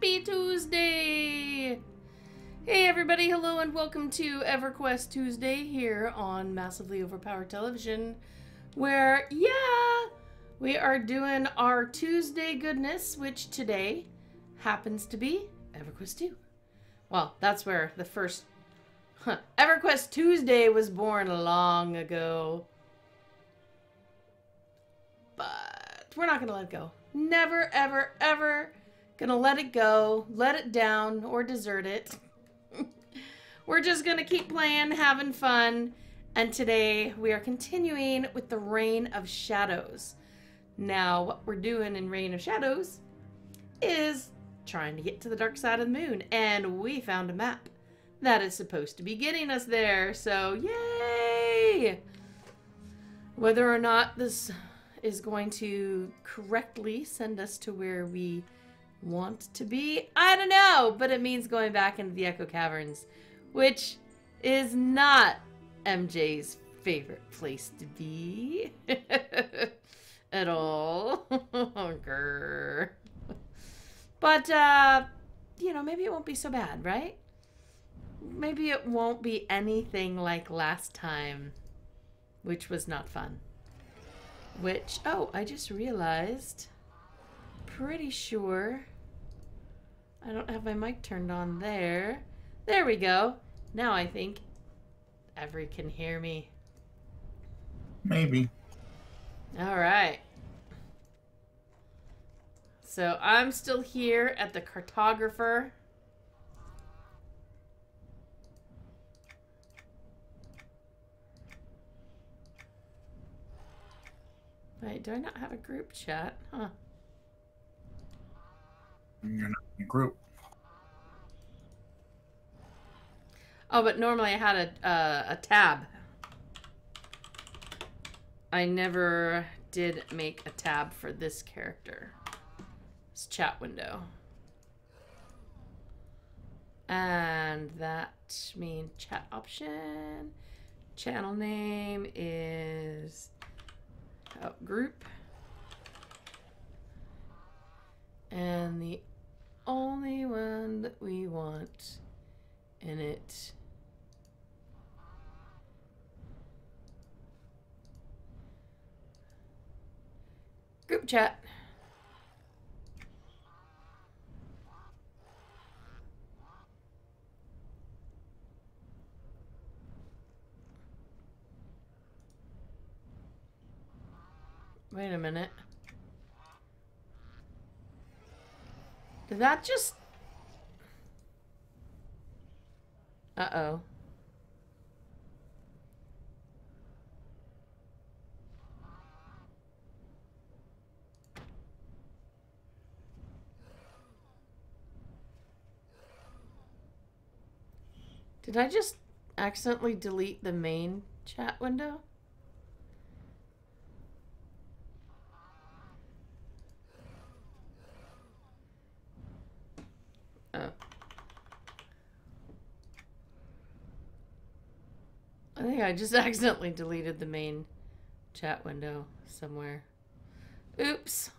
Happy Tuesday! Hey everybody, hello and welcome to EverQuest Tuesday here on Massively Overpowered Television, where, yeah, we are doing our Tuesday goodness, which today happens to be EverQuest 2. Well, that's where the first huh, EverQuest Tuesday was born long ago. But we're not going to let go. Never, ever, ever gonna let it go, let it down, or desert it. We're just gonna keep playing, having fun, and today we are continuing with the Reign of Shadows. Now, what we're doing in Reign of Shadows is trying to get to the dark side of the moon, and we found a map that is supposed to be getting us there, so yay! Whether or not this is going to correctly send us to where we want to be? I don't know, but it means going back into the Echo Caverns, which is not MJ's favorite place to be at all. but, uh, you know, maybe it won't be so bad, right? Maybe it won't be anything like last time, which was not fun. Which, oh, I just realized, pretty sure I don't have my mic turned on there. There we go. Now I think Every can hear me. Maybe. All right. So I'm still here at the cartographer. Wait, do I not have a group chat? Huh. You're not in a group. Oh, but normally I had a, uh, a tab. I never did make a tab for this character. This chat window. And that means chat option. Channel name is oh, group. And the only one that we want in it group chat. Wait a minute. Did that just... Uh-oh. Did I just accidentally delete the main chat window? I think I just accidentally deleted the main chat window somewhere. Oops.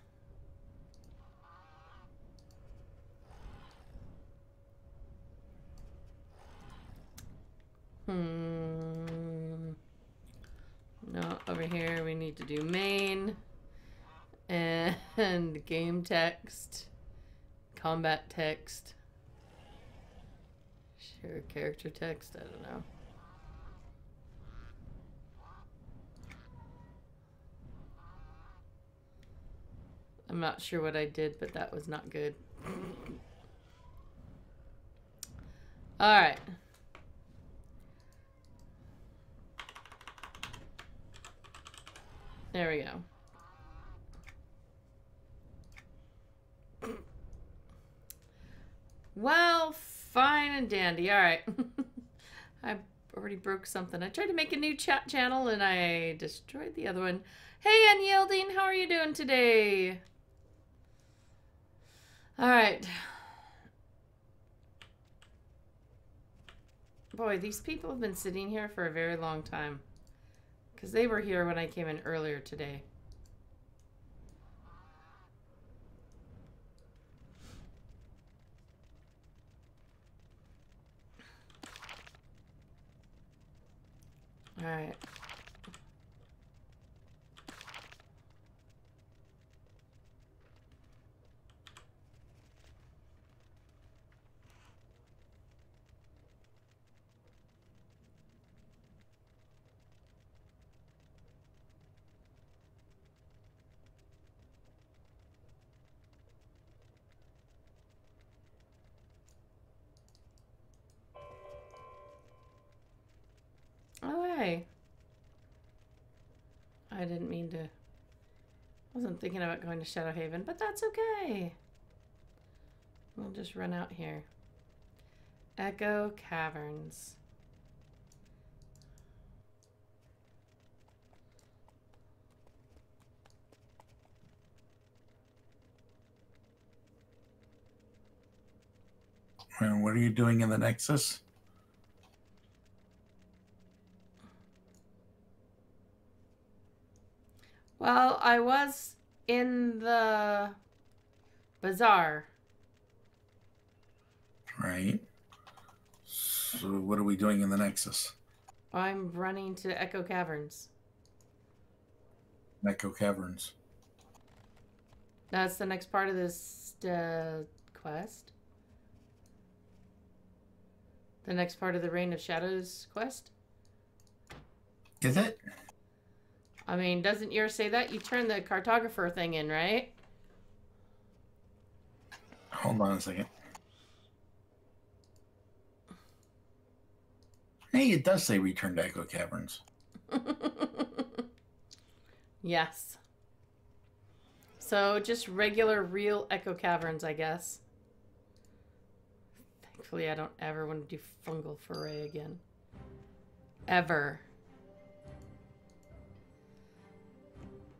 Hmm. No, over here we need to do main and game text, combat text, share character text, I don't know. I'm not sure what I did, but that was not good. All right. There we go. Well, fine and dandy. All right. I already broke something. I tried to make a new chat channel and I destroyed the other one. Hey, Unyielding, how are you doing today? All right. Boy, these people have been sitting here for a very long time. Because they were here when I came in earlier today. Alright. I didn't mean to. I wasn't thinking about going to Shadow Haven, but that's okay. We'll just run out here. Echo Caverns. And what are you doing in the Nexus? Well, I was in the bazaar. Right. So what are we doing in the Nexus? I'm running to Echo Caverns. Echo Caverns. That's the next part of this uh, quest. The next part of the Reign of Shadows quest. Is it? I mean, doesn't yours say that? You turn the cartographer thing in, right? Hold on a second. Hey, it does say return to Echo Caverns. yes. So just regular, real Echo Caverns, I guess. Thankfully, I don't ever want to do fungal foray again. Ever.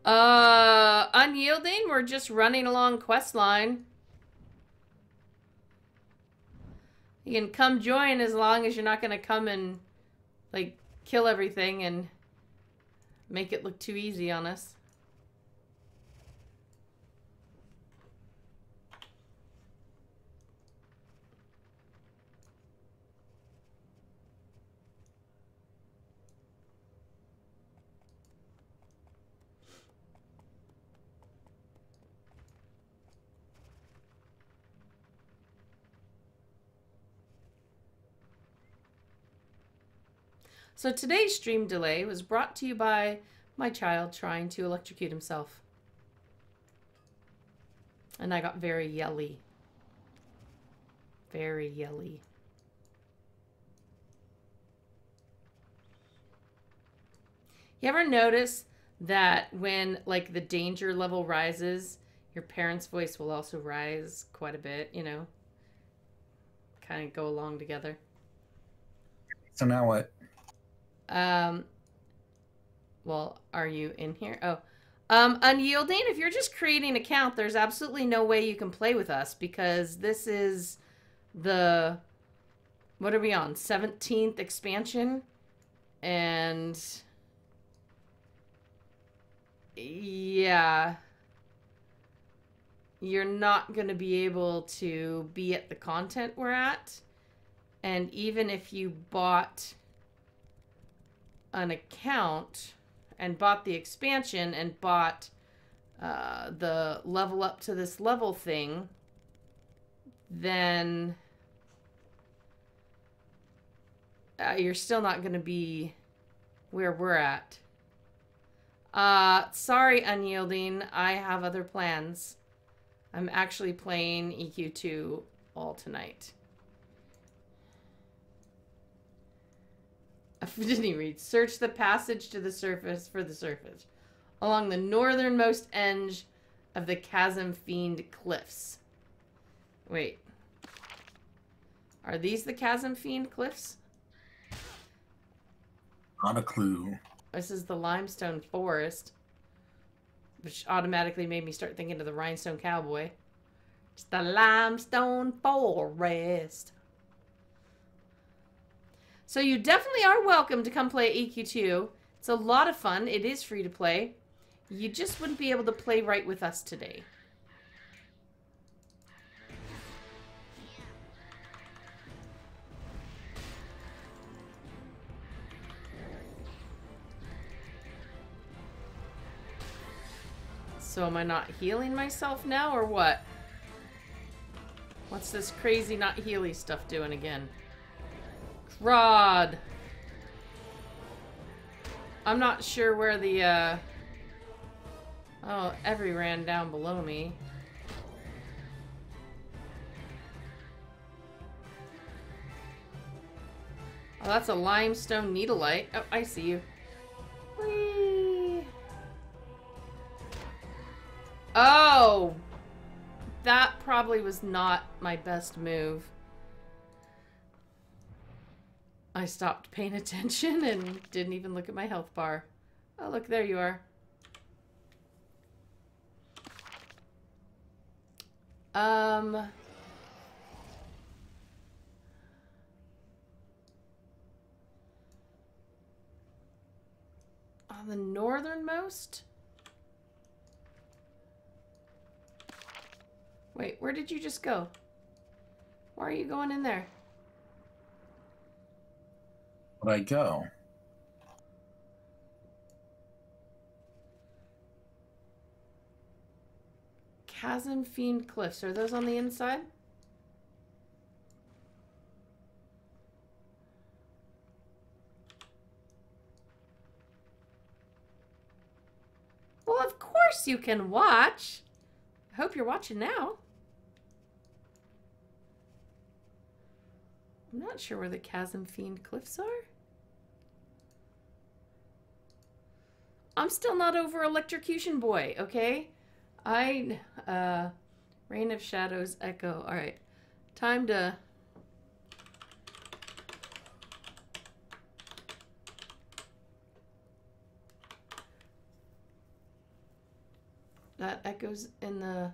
Uh, unyielding. We're just running along quest line. You can come join as long as you're not gonna come and like kill everything and make it look too easy on us. So today's stream delay was brought to you by my child trying to electrocute himself. And I got very yelly. Very yelly. You ever notice that when like the danger level rises, your parents' voice will also rise quite a bit, you know? Kind of go along together. So now what? Um, well, are you in here? Oh, um, unyielding. If you're just creating an account, there's absolutely no way you can play with us because this is the what are we on? 17th expansion, and yeah, you're not gonna be able to be at the content we're at, and even if you bought an account and bought the expansion and bought uh, the level up to this level thing, then uh, you're still not going to be where we're at. Uh, sorry, Unyielding. I have other plans. I'm actually playing EQ2 all tonight. didn't he read? Search the passage to the surface for the surface along the northernmost edge of the Chasm Fiend cliffs. Wait. Are these the Chasm Fiend cliffs? Not a clue. This is the limestone forest, which automatically made me start thinking of the rhinestone cowboy. It's the limestone forest. So you definitely are welcome to come play EQ2. It's a lot of fun. It is free to play. You just wouldn't be able to play right with us today. So am I not healing myself now or what? What's this crazy not healy stuff doing again? Rod. I'm not sure where the, uh... Oh, every ran down below me. Oh, that's a limestone needleite. Oh, I see you. Whee. Oh! That probably was not my best move. I stopped paying attention and didn't even look at my health bar. Oh, look, there you are. Um... On the northernmost? Wait, where did you just go? Why are you going in there? Would I go? Chasm Fiend Cliffs. Are those on the inside? Well, of course you can watch. I hope you're watching now. I'm not sure where the Chasm Fiend Cliffs are. I'm still not over Electrocution Boy, okay? I, uh, Reign of Shadows Echo. Alright. Time to... That echoes in the...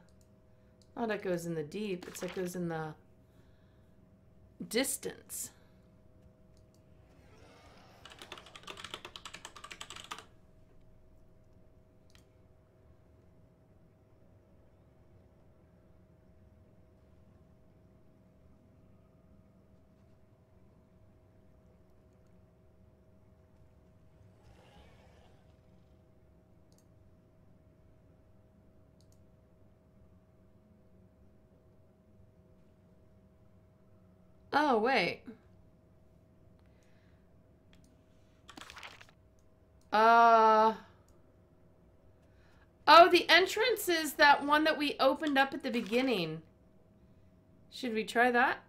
Not echoes in the deep, it's echoes in the distance. Oh, wait. Uh... Oh, the entrance is that one that we opened up at the beginning. Should we try that?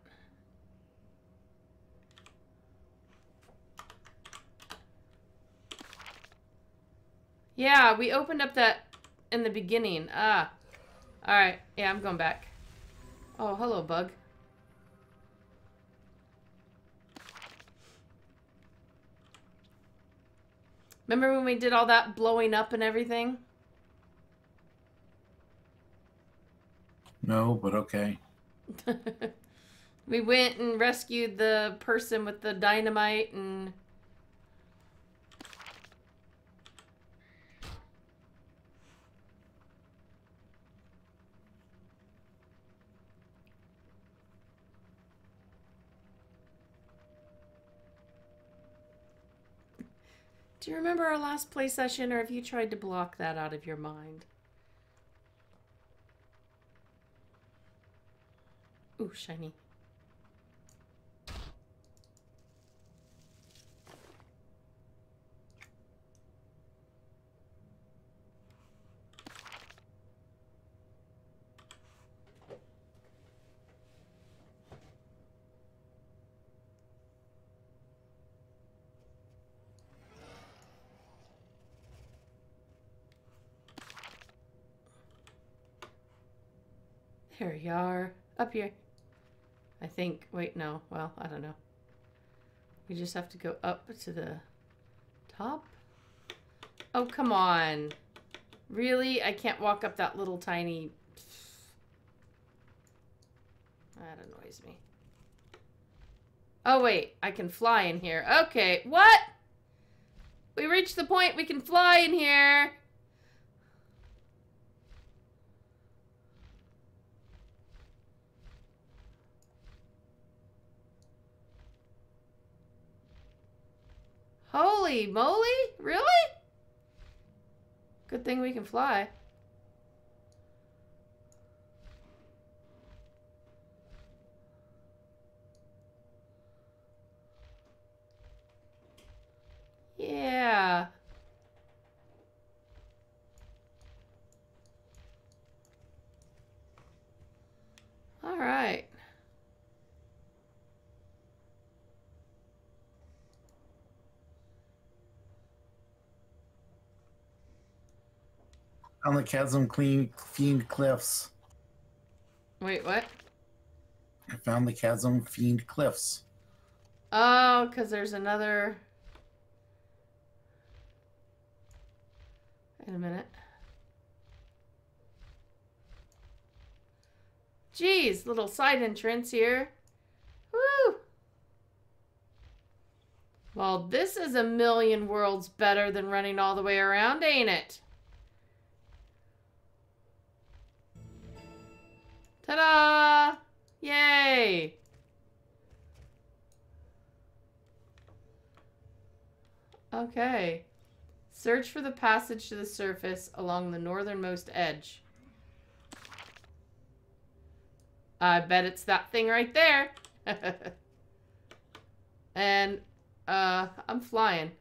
Yeah, we opened up that in the beginning. Ah. Alright. Yeah, I'm going back. Oh, hello, bug. Remember when we did all that blowing up and everything? No, but okay. we went and rescued the person with the dynamite and... Do you remember our last play session, or have you tried to block that out of your mind? Ooh, shiny. Here you are. Up here. I think. Wait, no. Well, I don't know. We just have to go up to the top? Oh, come on. Really? I can't walk up that little tiny... That annoys me. Oh, wait. I can fly in here. Okay. What? We reached the point we can fly in here. Holy moly? Really? Good thing we can fly. On the chasm clean fiend cliffs. Wait, what? I found the chasm fiend cliffs. Oh, because there's another. Wait a minute. Geez, little side entrance here. Woo! Well, this is a million worlds better than running all the way around, ain't it? Ta-da! Yay! Okay. Search for the passage to the surface along the northernmost edge. I bet it's that thing right there. and, uh, I'm flying.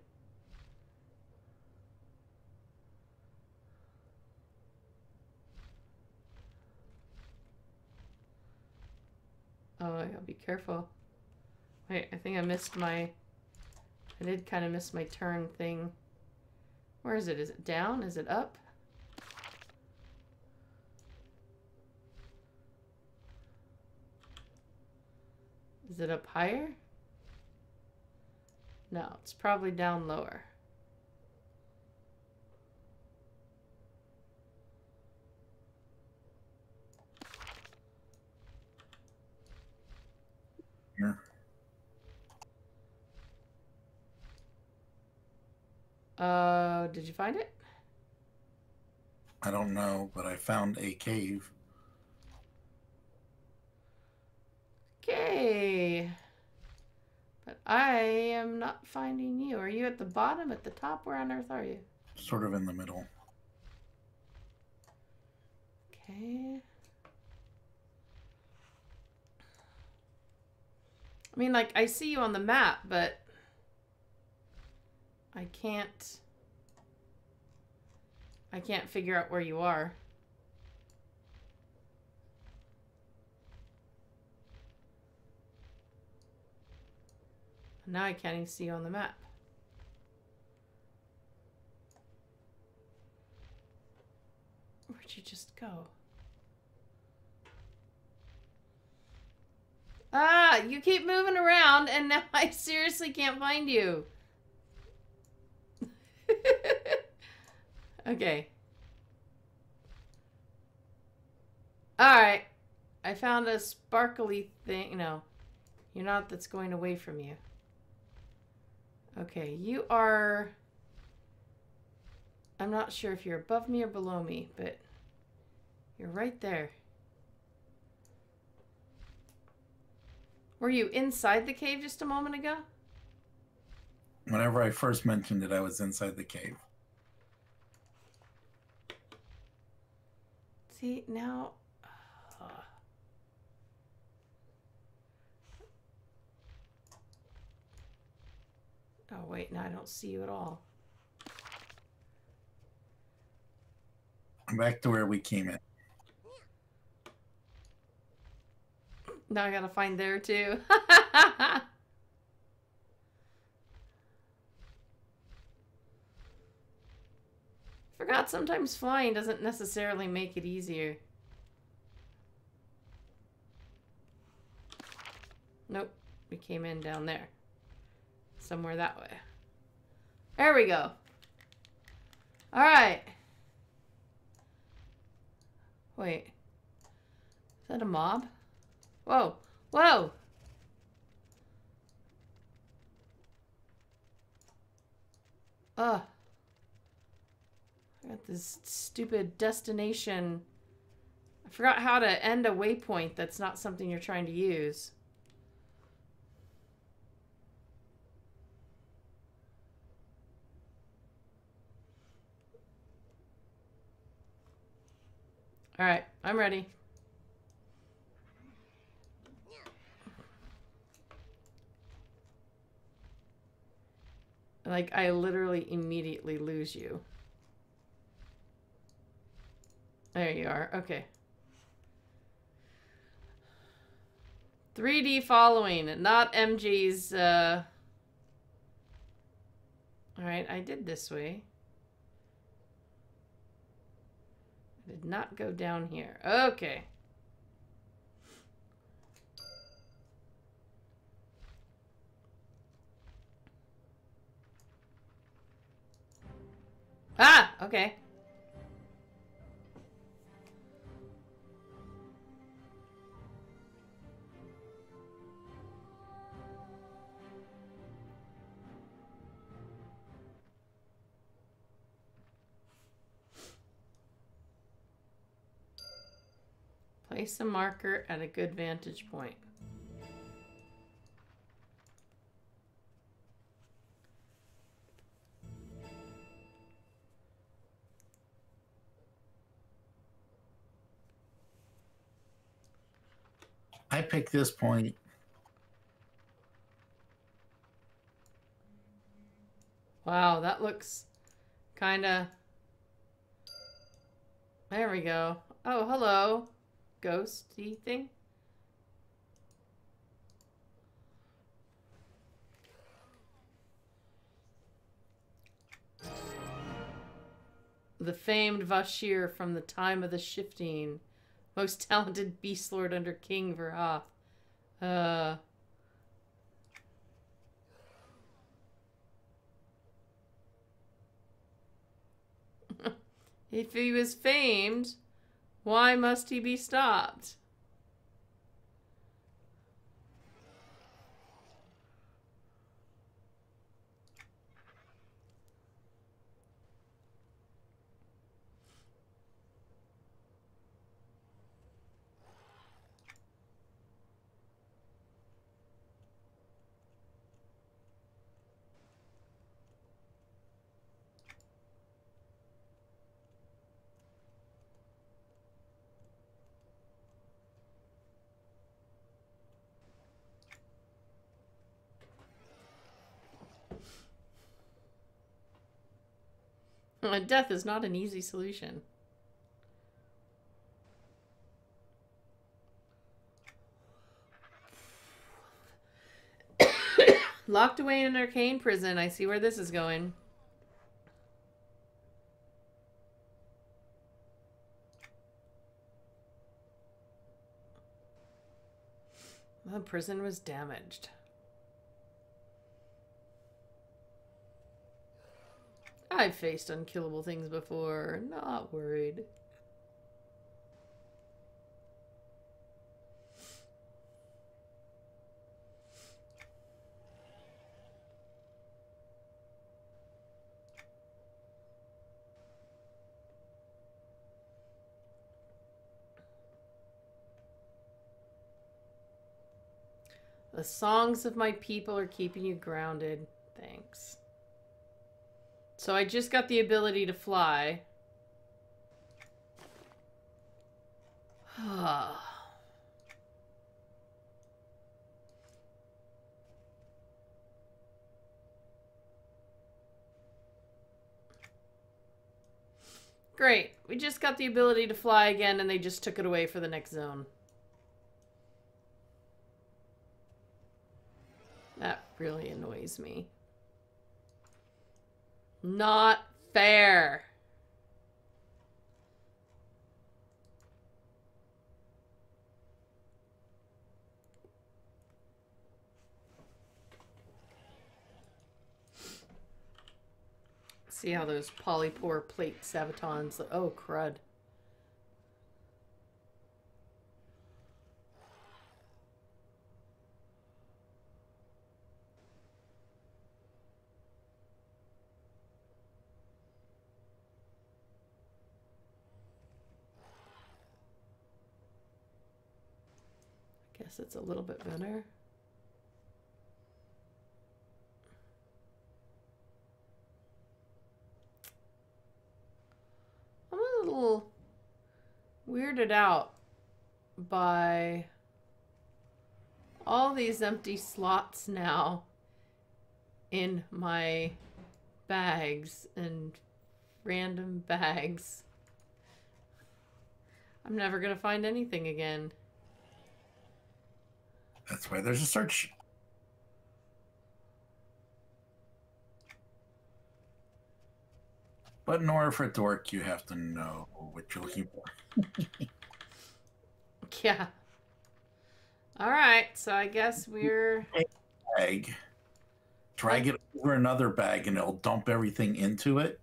Oh, I gotta be careful. Wait, I think I missed my... I did kind of miss my turn thing. Where is it? Is it down? Is it up? Is it up higher? No, it's probably down lower. Here. Uh, did you find it? I don't know, but I found a cave. Okay. But I am not finding you. Are you at the bottom, at the top? Where on earth are you? Sort of in the middle. Okay. I mean, like, I see you on the map, but I can't. I can't figure out where you are. Now I can't even see you on the map. Where'd you just go? Ah, you keep moving around and now I seriously can't find you. okay. Alright. I found a sparkly thing. No. You're not that's going away from you. Okay, you are... I'm not sure if you're above me or below me, but you're right there. Were you inside the cave just a moment ago? Whenever I first mentioned it, I was inside the cave. See, now... uh, Oh, wait, now I don't see you at all. I'm back to where we came in. Now I gotta find there too. Forgot sometimes flying doesn't necessarily make it easier. Nope, we came in down there. Somewhere that way. There we go. Alright. Wait. Is that a mob? Whoa. Whoa. Ugh. Got this stupid destination. I forgot how to end a waypoint that's not something you're trying to use. Alright, I'm ready. Like, I literally immediately lose you. There you are. Okay. 3D following, not MJ's, uh... Alright, I did this way. I Did not go down here. Okay. Ah, okay. Place a marker at a good vantage point. I pick this point. Wow, that looks kind of... There we go. Oh, hello. Ghosty thing. The famed Vah Shir from the time of the shifting. Most talented beast lord under King Verhoth. Uh... If he was famed, why must he be stopped? Death is not an easy solution. Locked away in an arcane prison. I see where this is going. The prison was damaged. I've faced unkillable things before. Not worried. The songs of my people are keeping you grounded. Thanks. So I just got the ability to fly. Great. We just got the ability to fly again and they just took it away for the next zone. That really annoys me. Not fair. See how those polypore plate sabatons. Oh, crud. Guess it's a little bit better. I'm a little weirded out by all these empty slots now in my bags and random bags. I'm never going to find anything again. That's why there's a search. But in order for it to work, you have to know what you're looking for. Yeah. All right, so I guess we're Bag. Drag it over another bag, and it'll dump everything into it.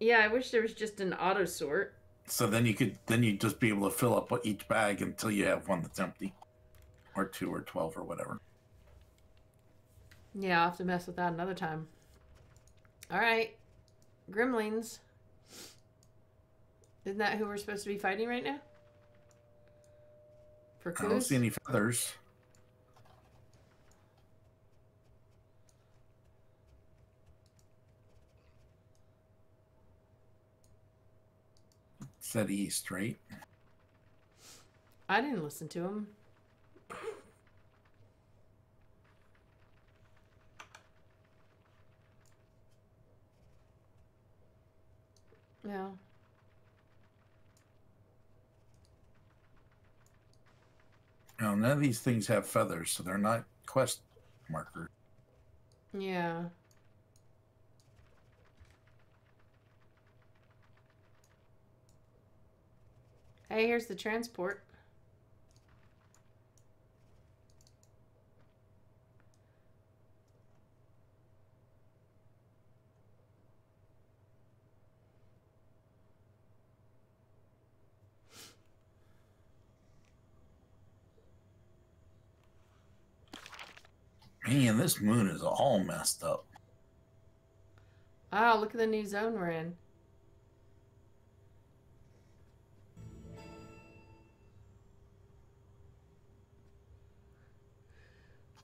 Yeah, I wish there was just an auto sort. So then you could then you'd just be able to fill up each bag until you have one that's empty, or two, or twelve, or whatever. Yeah, I'll have to mess with that another time. All right. Gremlins. Isn't that who we're supposed to be fighting right now? For I don't see any feathers. Said east, right? I didn't listen to him. Yeah. No, none of these things have feathers, so they're not quest markers. Yeah. Hey, here's the transport. Man, this moon is all messed up. Oh, look at the new zone we're in.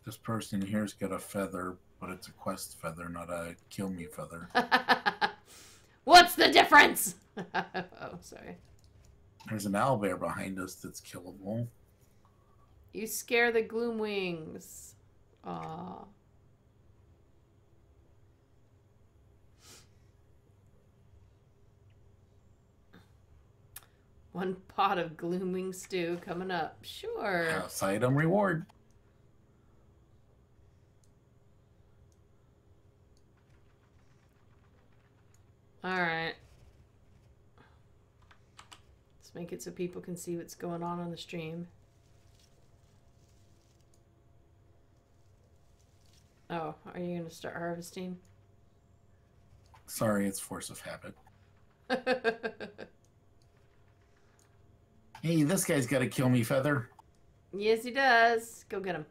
This person here's got a feather, but it's a quest feather, not a kill me feather. What's the difference? oh, sorry. There's an owlbear behind us that's killable. You scare the gloom wings. Aw. One pot of glooming stew coming up. Sure. House item reward. Alright. Let's make it so people can see what's going on on the stream. Oh, are you going to start harvesting? Sorry, it's force of habit. Hey, this guy's got a kill me feather. yes, he does. Go get him.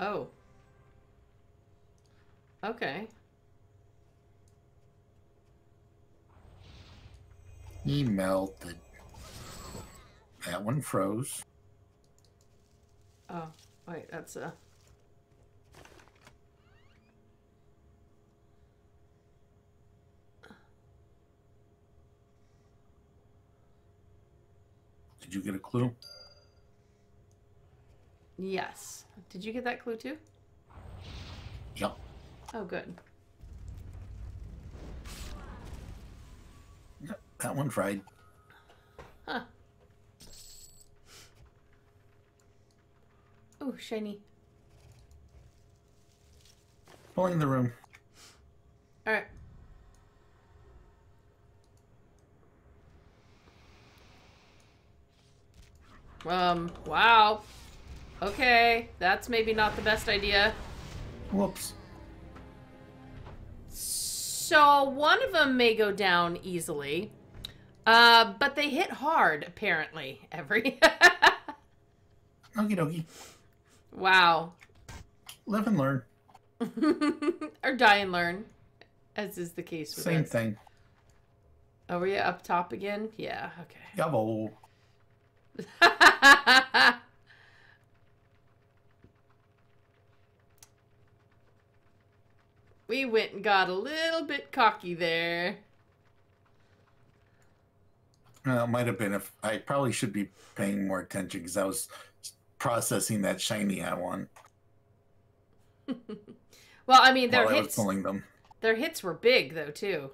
Oh. Okay. He melted. That one froze. Oh, wait, that's a. Did you get a clue? Yes. Did you get that clue too? Yep. Oh, good. That one fried. Huh. Oh, shiny. Pulling in the room. All right. Um, wow. Okay, that's maybe not the best idea. Whoops. So one of them may go down easily, uh, but they hit hard apparently. Every Okie dokie. Wow, Live and learn. or die and learn, as is the case with Same us. thing. Oh, were you up top again? Yeah. Okay. Yabo. we went and got a little bit cocky there. Well, it might have been if I probably should be paying more attention because I was processing that shiny I want Well, I mean, their while I was hits pulling them. their hits were big though too.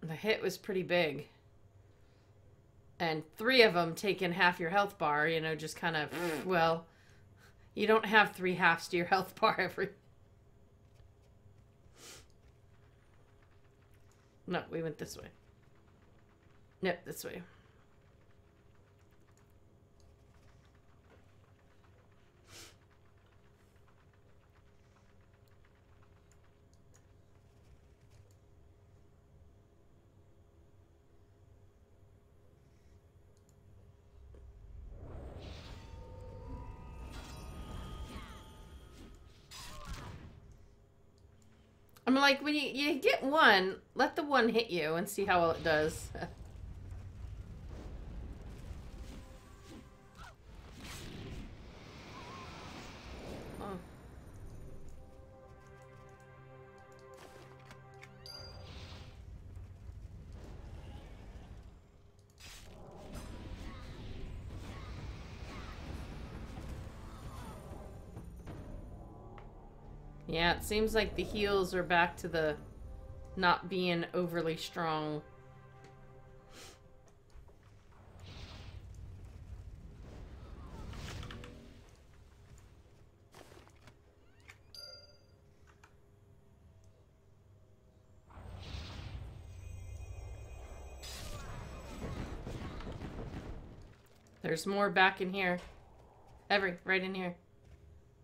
The hit was pretty big. And three of them taking half your health bar, you know, just kind of mm. well, You don't have three halves to your health bar every. No, we went this way. Nope, this way. I'm like, when you, you get one, let the one hit you and see how well it does. Yeah, it seems like the heals are back to the not being overly strong. There's more back in here. Every, right in here.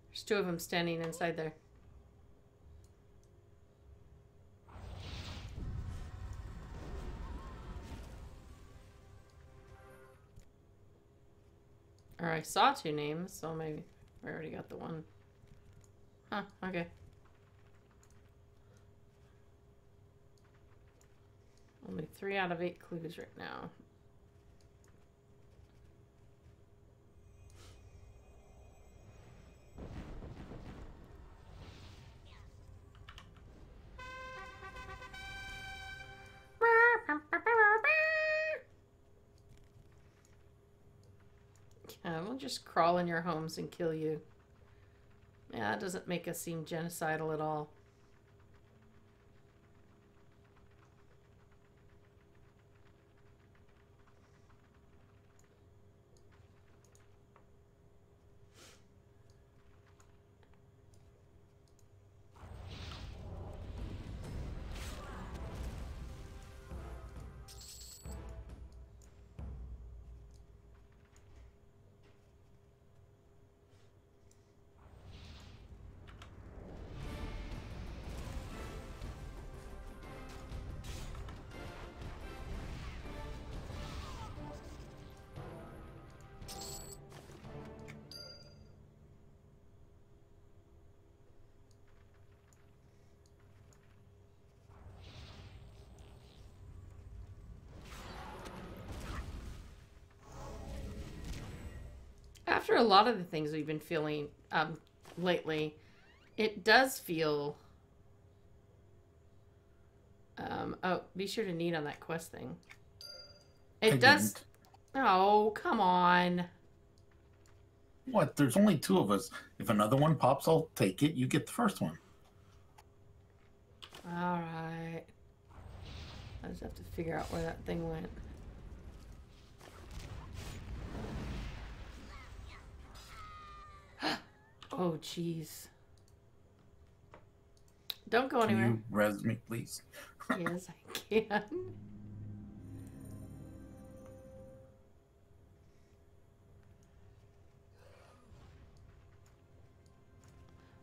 There's two of them standing inside there. Or I saw two names, so maybe I already got the one. Huh, okay. Only three out of eight clues right now. Yeah, we'll just crawl in your homes and kill you. Yeah, that doesn't make us seem genocidal at all. A lot of the things we've been feeling um, lately, it does feel. Um, oh, be sure to need on that quest thing. It I does. didn't. Oh, come on. What? There's only two of us. If another one pops, I'll take it. You get the first one. All right. I just have to figure out where that thing went. Oh, jeez. Don't go Can anywhere. you res me, please? yes, I can.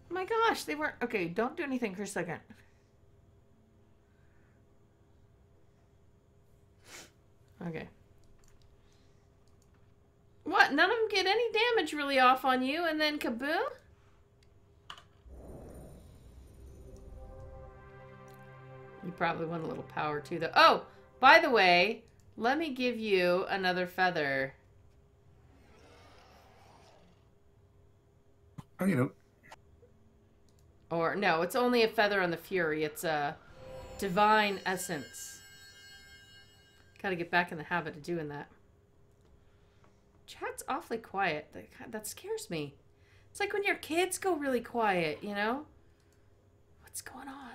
Oh my gosh, they weren't. Okay, don't do anything for a second. Okay. What? None of them get any damage really off on you, and then kaboom? You probably want a little power too, though. Oh, by the way, let me give you another feather. Oh, you know, Or, no, it's only a feather on the Fury. It's a divine essence. Gotta get back in the habit of doing that. Chat's awfully quiet. That, that scares me. It's like when your kids go really quiet, you know? What's going on?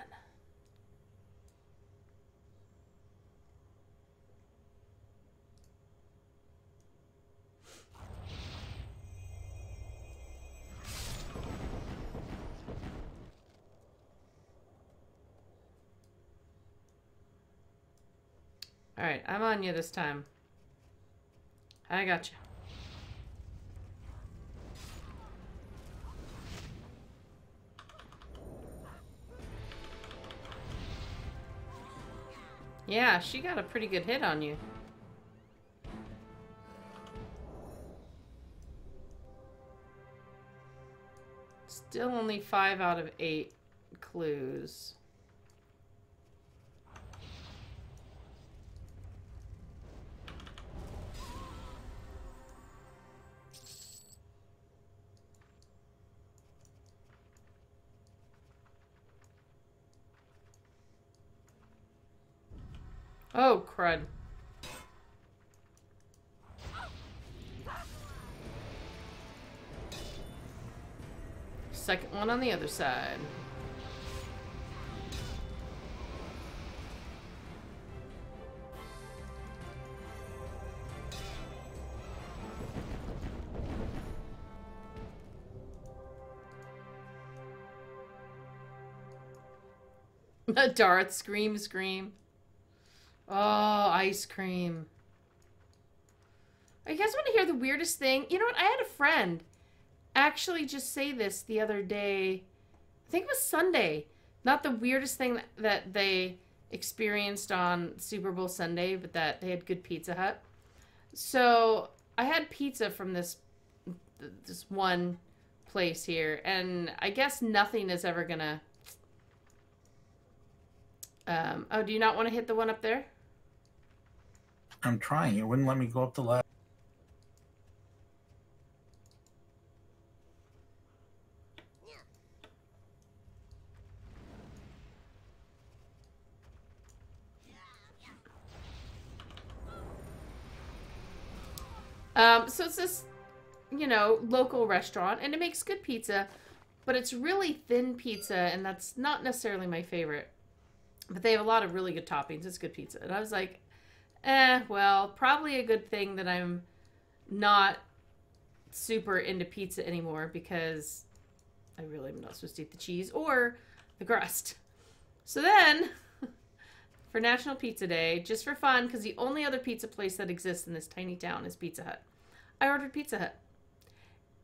Alright, I'm on you this time. I got you. Yeah, she got a pretty good hit on you. Still only five out of eight clues. Oh, crud. Second one on the other side. Darth, scream, scream. Oh, ice cream. You guys want to hear the weirdest thing? You know what? I had a friend actually just say this the other day. I think it was Sunday. Not the weirdest thing that, they experienced on Super Bowl Sunday, but that they had good Pizza Hut. So I had pizza from this this one place here, and I guess nothing is ever gonna. Um, oh, do you not want to hit the one up there? I'm trying. It wouldn't let me go up the ladder. Um, so it's this, you know, local restaurant, and it makes good pizza, but it's really thin pizza, and that's not necessarily my favorite. But they have a lot of really good toppings. It's good pizza. And I was like, eh, well, probably a good thing that I'm not super into pizza anymore because I really am not supposed to eat the cheese or the crust. So then, for National Pizza Day, just for fun, because the only other pizza place that exists in this tiny town is Pizza Hut, I ordered Pizza Hut.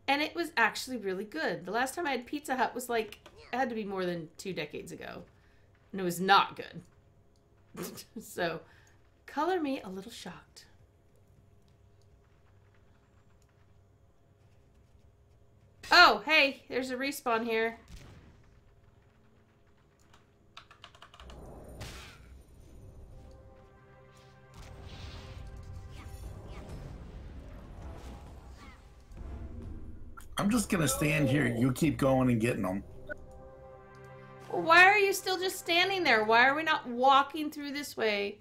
And it was actually really good. The last time I had Pizza Hut was like, it had to be more than two decades ago. And it was not good. so, color me a little shocked. Oh, hey, there's a respawn here. I'm just gonna stand here. You keep going and getting them. Why are you still just standing there? Why are we not walking through this way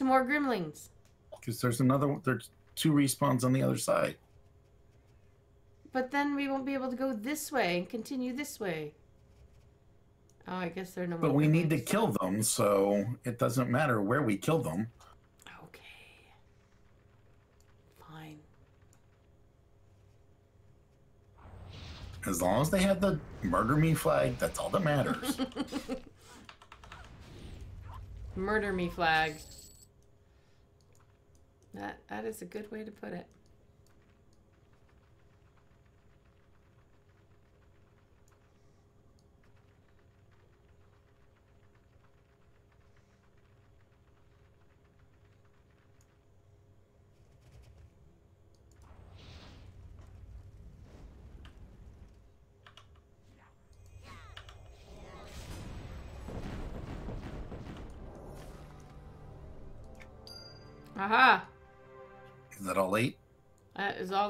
to more gremlins? Because there's another. one- There's two respawns on the other side. But then we won't be able to go this way and continue this way. Oh, I guess there are no more. But we need to kill them, so it doesn't matter where we kill them. Okay. Fine. As long as they have the murder me flag, that's all that matters. Murder me flag. That that is a good way to put it.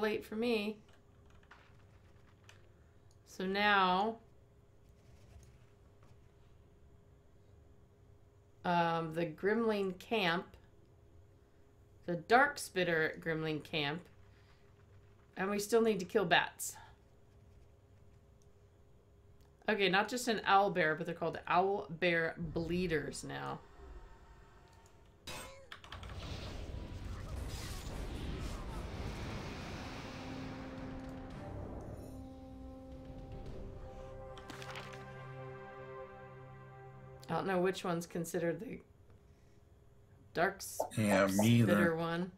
Late for me. So now, um, the Grimling camp, the Dark Spitter at Grimling camp, and we still need to kill bats. Okay, not just an owl bear, but they're called owl bear bleeders now. I don't know which one's considered the Dark's Yeah, me bitter one.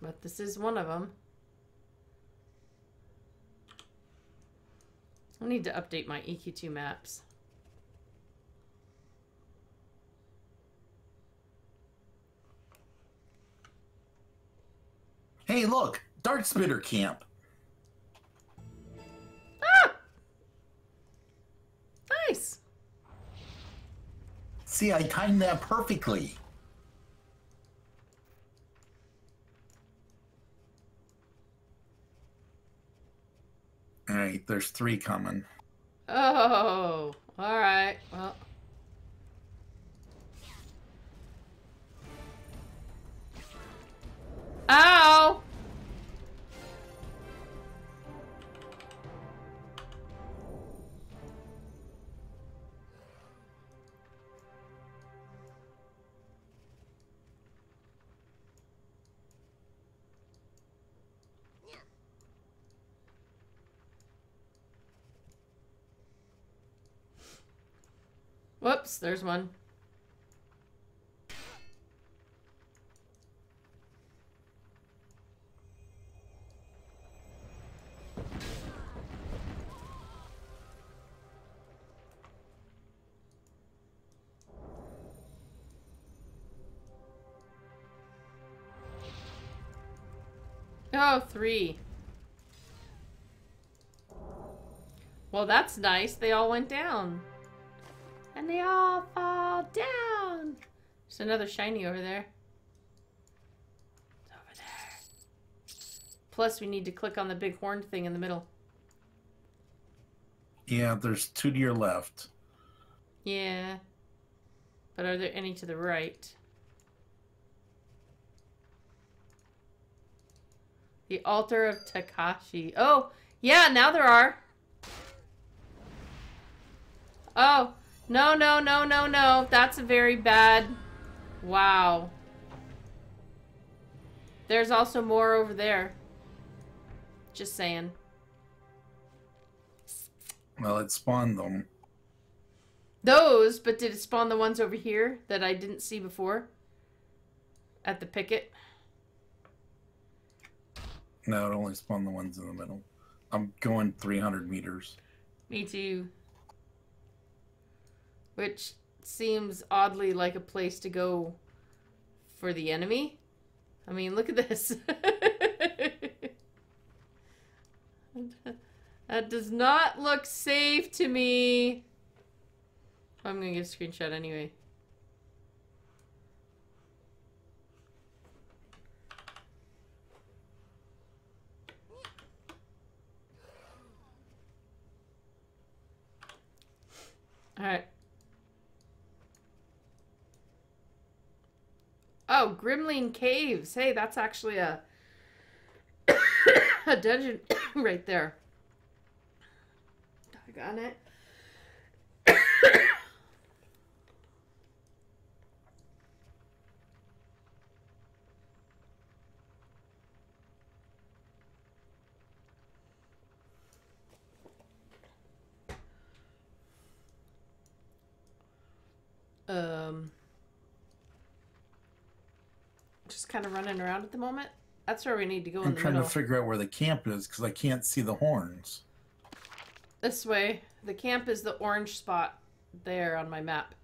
But this is one of them. I need to update my EQ2 maps. Hey, look, Dark Spitter Camp. Ah! Nice. See, I timed that perfectly. All right, there's three coming. Oh, all right. Well, ow! Whoops, there's one. Oh, three. Well, that's nice. They all went down. And they all fall down. There's another shiny over there. It's over there. Plus, we need to click on the big horn thing in the middle. Yeah, there's two to your left. Yeah. But are there any to the right? The altar of Takashi. Oh, yeah, now there are. Oh, no, no, no, no, no. That's a very bad. Wow. There's also more over there. Just saying. Well, it spawned them. Those, but did it spawn the ones over here that I didn't see before? At the picket? No, it only spawned the ones in the middle. I'm going 300 meters. Me too. Which seems oddly like a place to go for the enemy. I mean, look at this. that does not look safe to me. I'm gonna get a screenshot anyway. Alright. Oh, Grimling Caves. Hey, that's actually a a dungeon right there. Doggone it. Kind of running around at the moment. That's where we need to go I'm the trying middle. to figure out where the camp is because I can't see the horns. This way. The camp is the orange spot there on my map.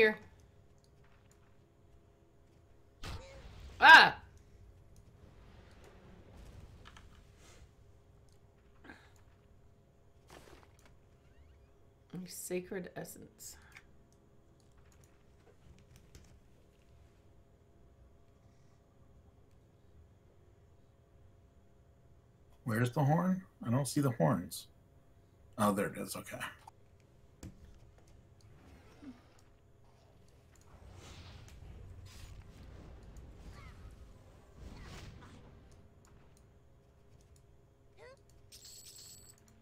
Here. Ah! Sacred essence. Where's the horn? I don't see the horns. Oh, there it is. Okay.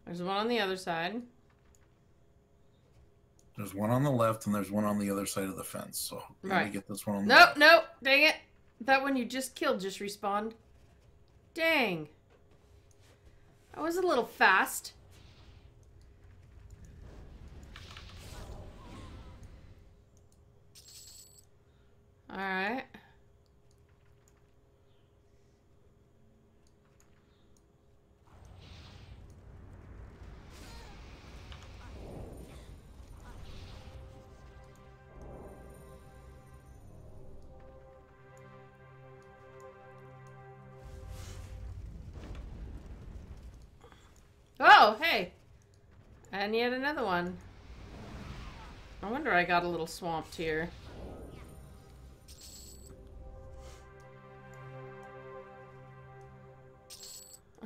There's one on the other side. There's one on the left and there's one on the other side of the fence. So let Right. me get this one on the Nope, left. nope. Dang it. That one you just killed just respawned. Dang. I was a little fast. Alright. And yet another one. I wonder I got a little swamped here.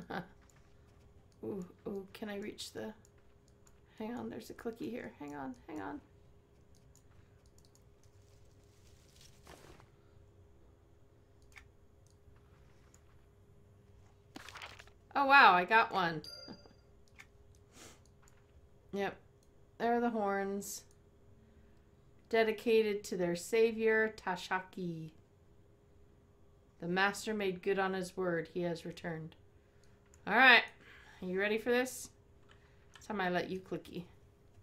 ooh, ooh, can I reach the... Hang on, there's a clicky here. Hang on, hang on. Oh wow, I got one. yep. There are the horns. Dedicated to their savior, Tashaki. The master made good on his word. He has returned. Alright. Are you ready for this? This time I let you clicky.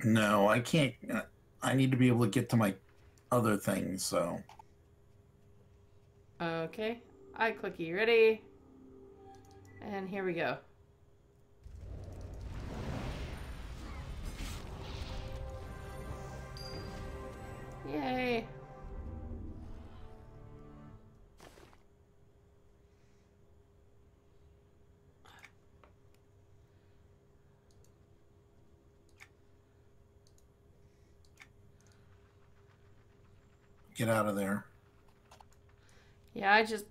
No, I can't. uh, I need to be able to get to my other things. So Okay. I clicky. Ready? And here we go. Get out of there. Yeah, I just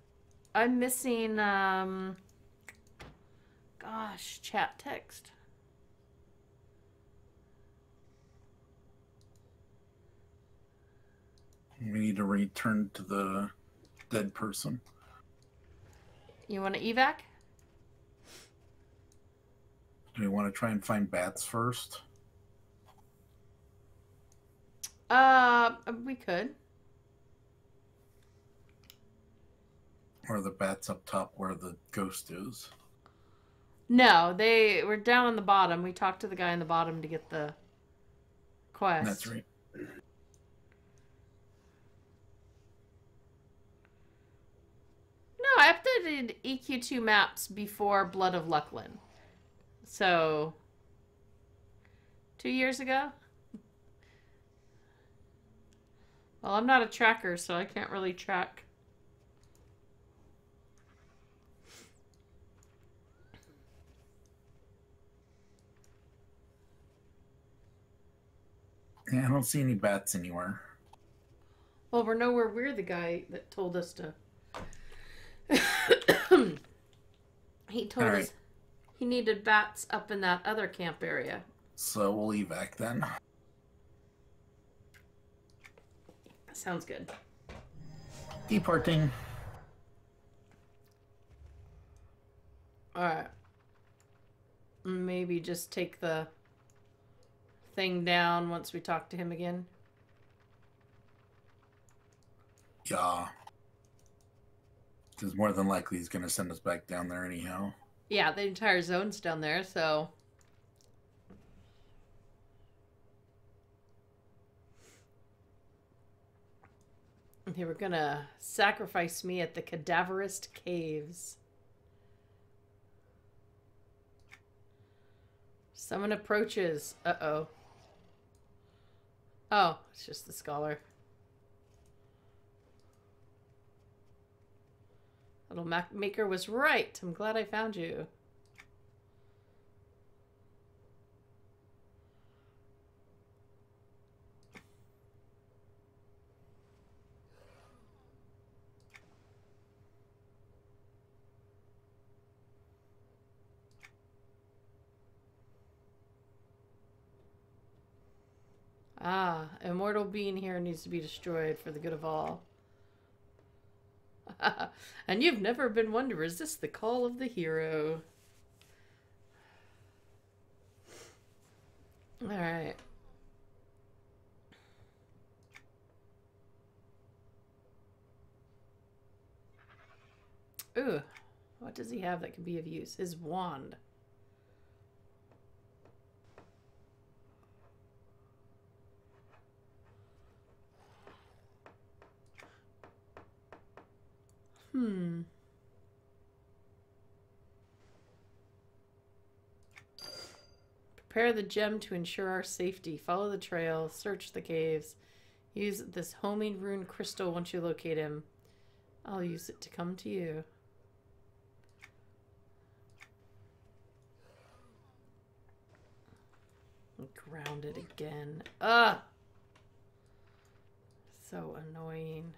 I'm missing um gosh, chat text. We need to return to the dead person. You want to evac? Do we want to try and find bats first? Uh we could. Or the bats up top where the ghost is? No, they were down on the bottom. We talked to the guy in the bottom to get the quest. That's right. No, I updated EQ2 maps before Blood of Luclin. So, two years ago? Well, I'm not a tracker, so I can't really track. Yeah, I don't see any bats anywhere. Well, we're nowhere we're the guy that told us to. he told All us he needed bats up in that other camp area. So we'll evac then. Sounds good. Departing. Alright. Maybe just take the thing down once we talk to him again. Yeah. Because more than likely he's going to send us back down there anyhow. Yeah, the entire zone's down there, so. They were gonna sacrifice me at the cadaverist caves. Someone approaches. Uh oh. Oh, it's just the scholar. Little Mac Maker was right. I'm glad I found you. Ah, immortal being here needs to be destroyed for the good of all. and you've never been one to resist the call of the hero. Alright. Ooh, what does he have that could be of use? His wand. Hmm. Prepare the gem to ensure our safety. Follow the trail. Search the caves. Use this homing rune crystal once you locate him. I'll use it to come to you. Grounded again. Ugh! So annoying.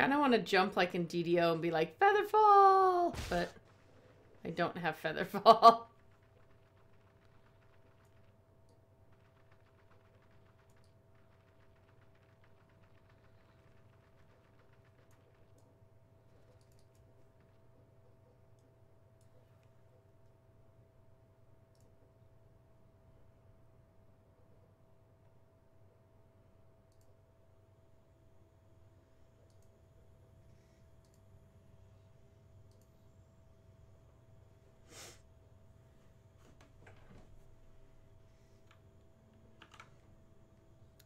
Kind of want to jump like in DDO and be like, Featherfall! But I don't have Featherfall.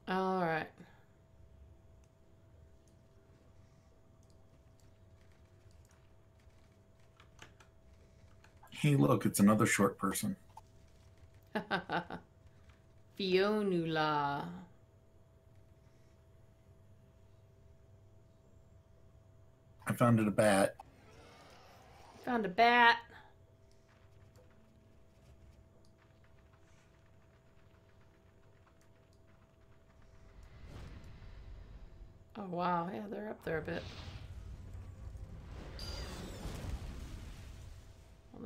All right. Hey, look, it's another short person. Fionnuala. I found it a bat. Found a bat. Oh wow, yeah, they're up there a bit.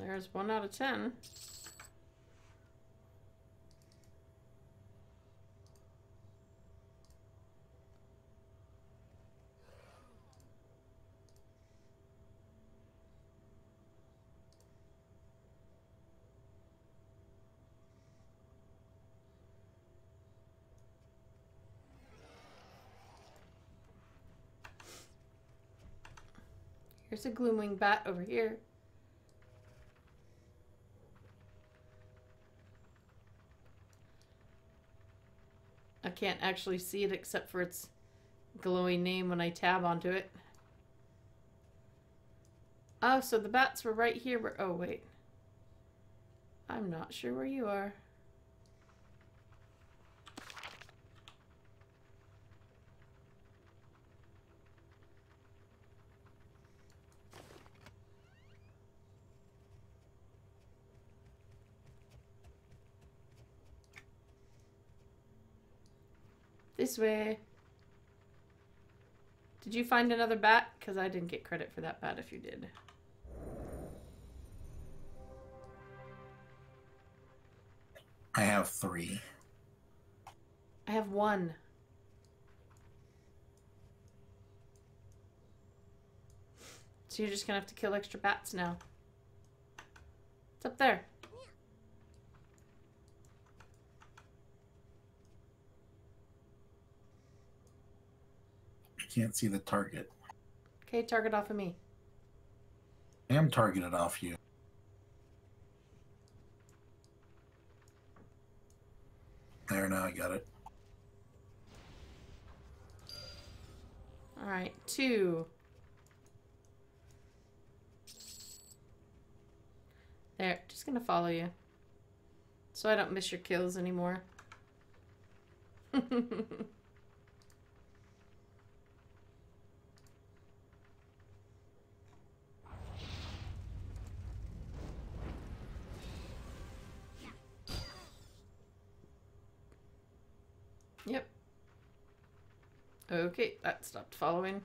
There's one out of ten. Here's a gloomwing bat over here. Can't actually see it except for its glowing name when I tab onto it. Oh, so the bats were right here. Where, oh, wait. I'm not sure where you are. This way. Did you find another bat? Because I didn't get credit for that bat if you did. I have three. I have one. So you're just gonna have to kill extra bats now. It's up there. Can't see the target. Okay, target off of me. I am targeted off you. There, now I got it. Alright, two. There, just gonna follow you. So I don't miss your kills anymore. Yep. Okay, that stopped following.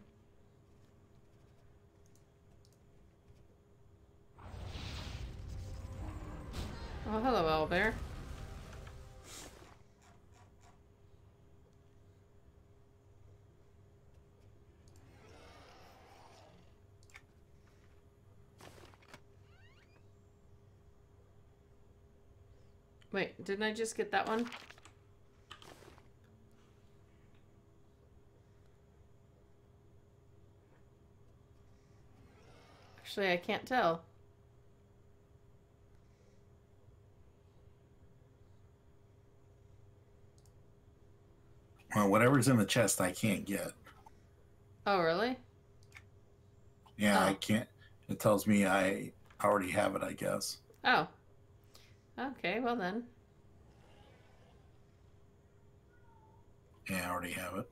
Oh, hello, owlbear. Wait, didn't I just get that one? Actually, I can't tell. Well, whatever's in the chest, I can't get. Oh, really? Yeah, I Oh. can't. It tells me I already have it, I guess. Oh. Okay, well then. Yeah, I already have it.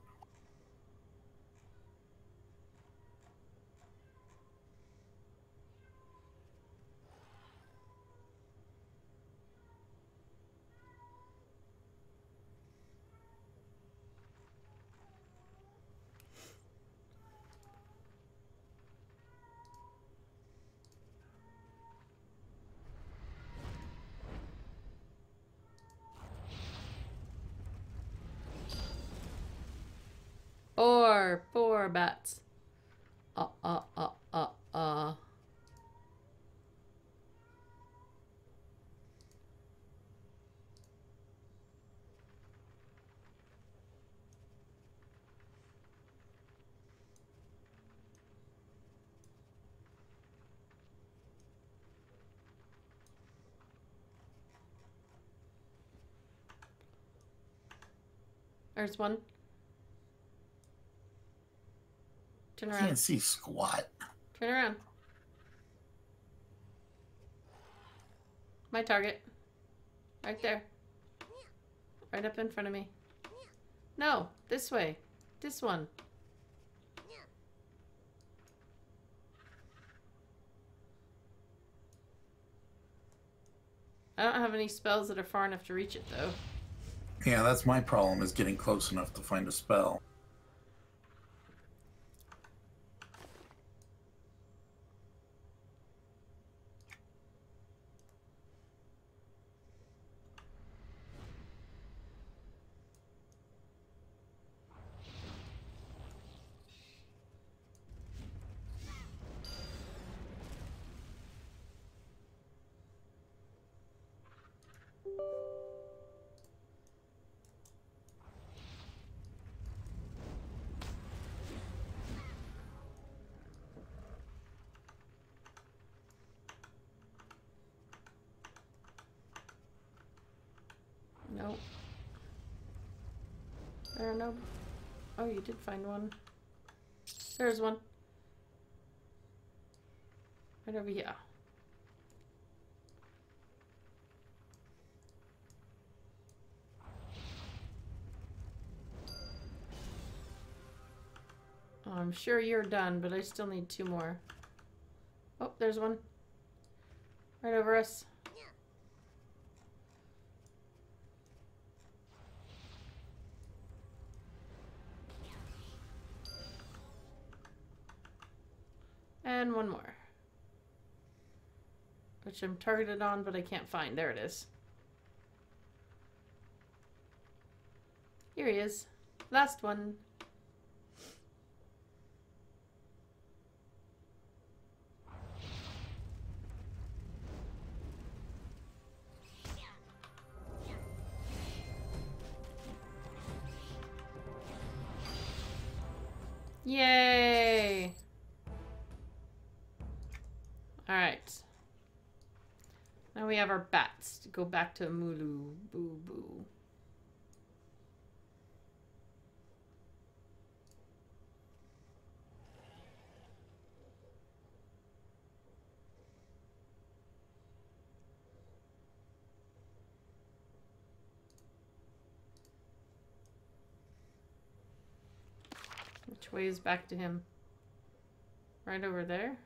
Four, bats. Uh, uh, uh, uh, uh. There's one. Turn I can't see squat. Turn around. My target. Right there. Right up in front of me. No, this way. This one. I don't have any spells that are far enough to reach it though. Yeah, that's my problem is getting close enough to find a spell. Nope. There. Oh, you did find one. There's one. Right over here. I'm sure you're done, but I still need two more. Oh, there's one. Right over us. And one more. Which I'm targeted on, but I can't find. There it is. Here he is. Last one. Yay! Have our bats go back to Mulu. Boo boo. Which way is back to him? Right over there?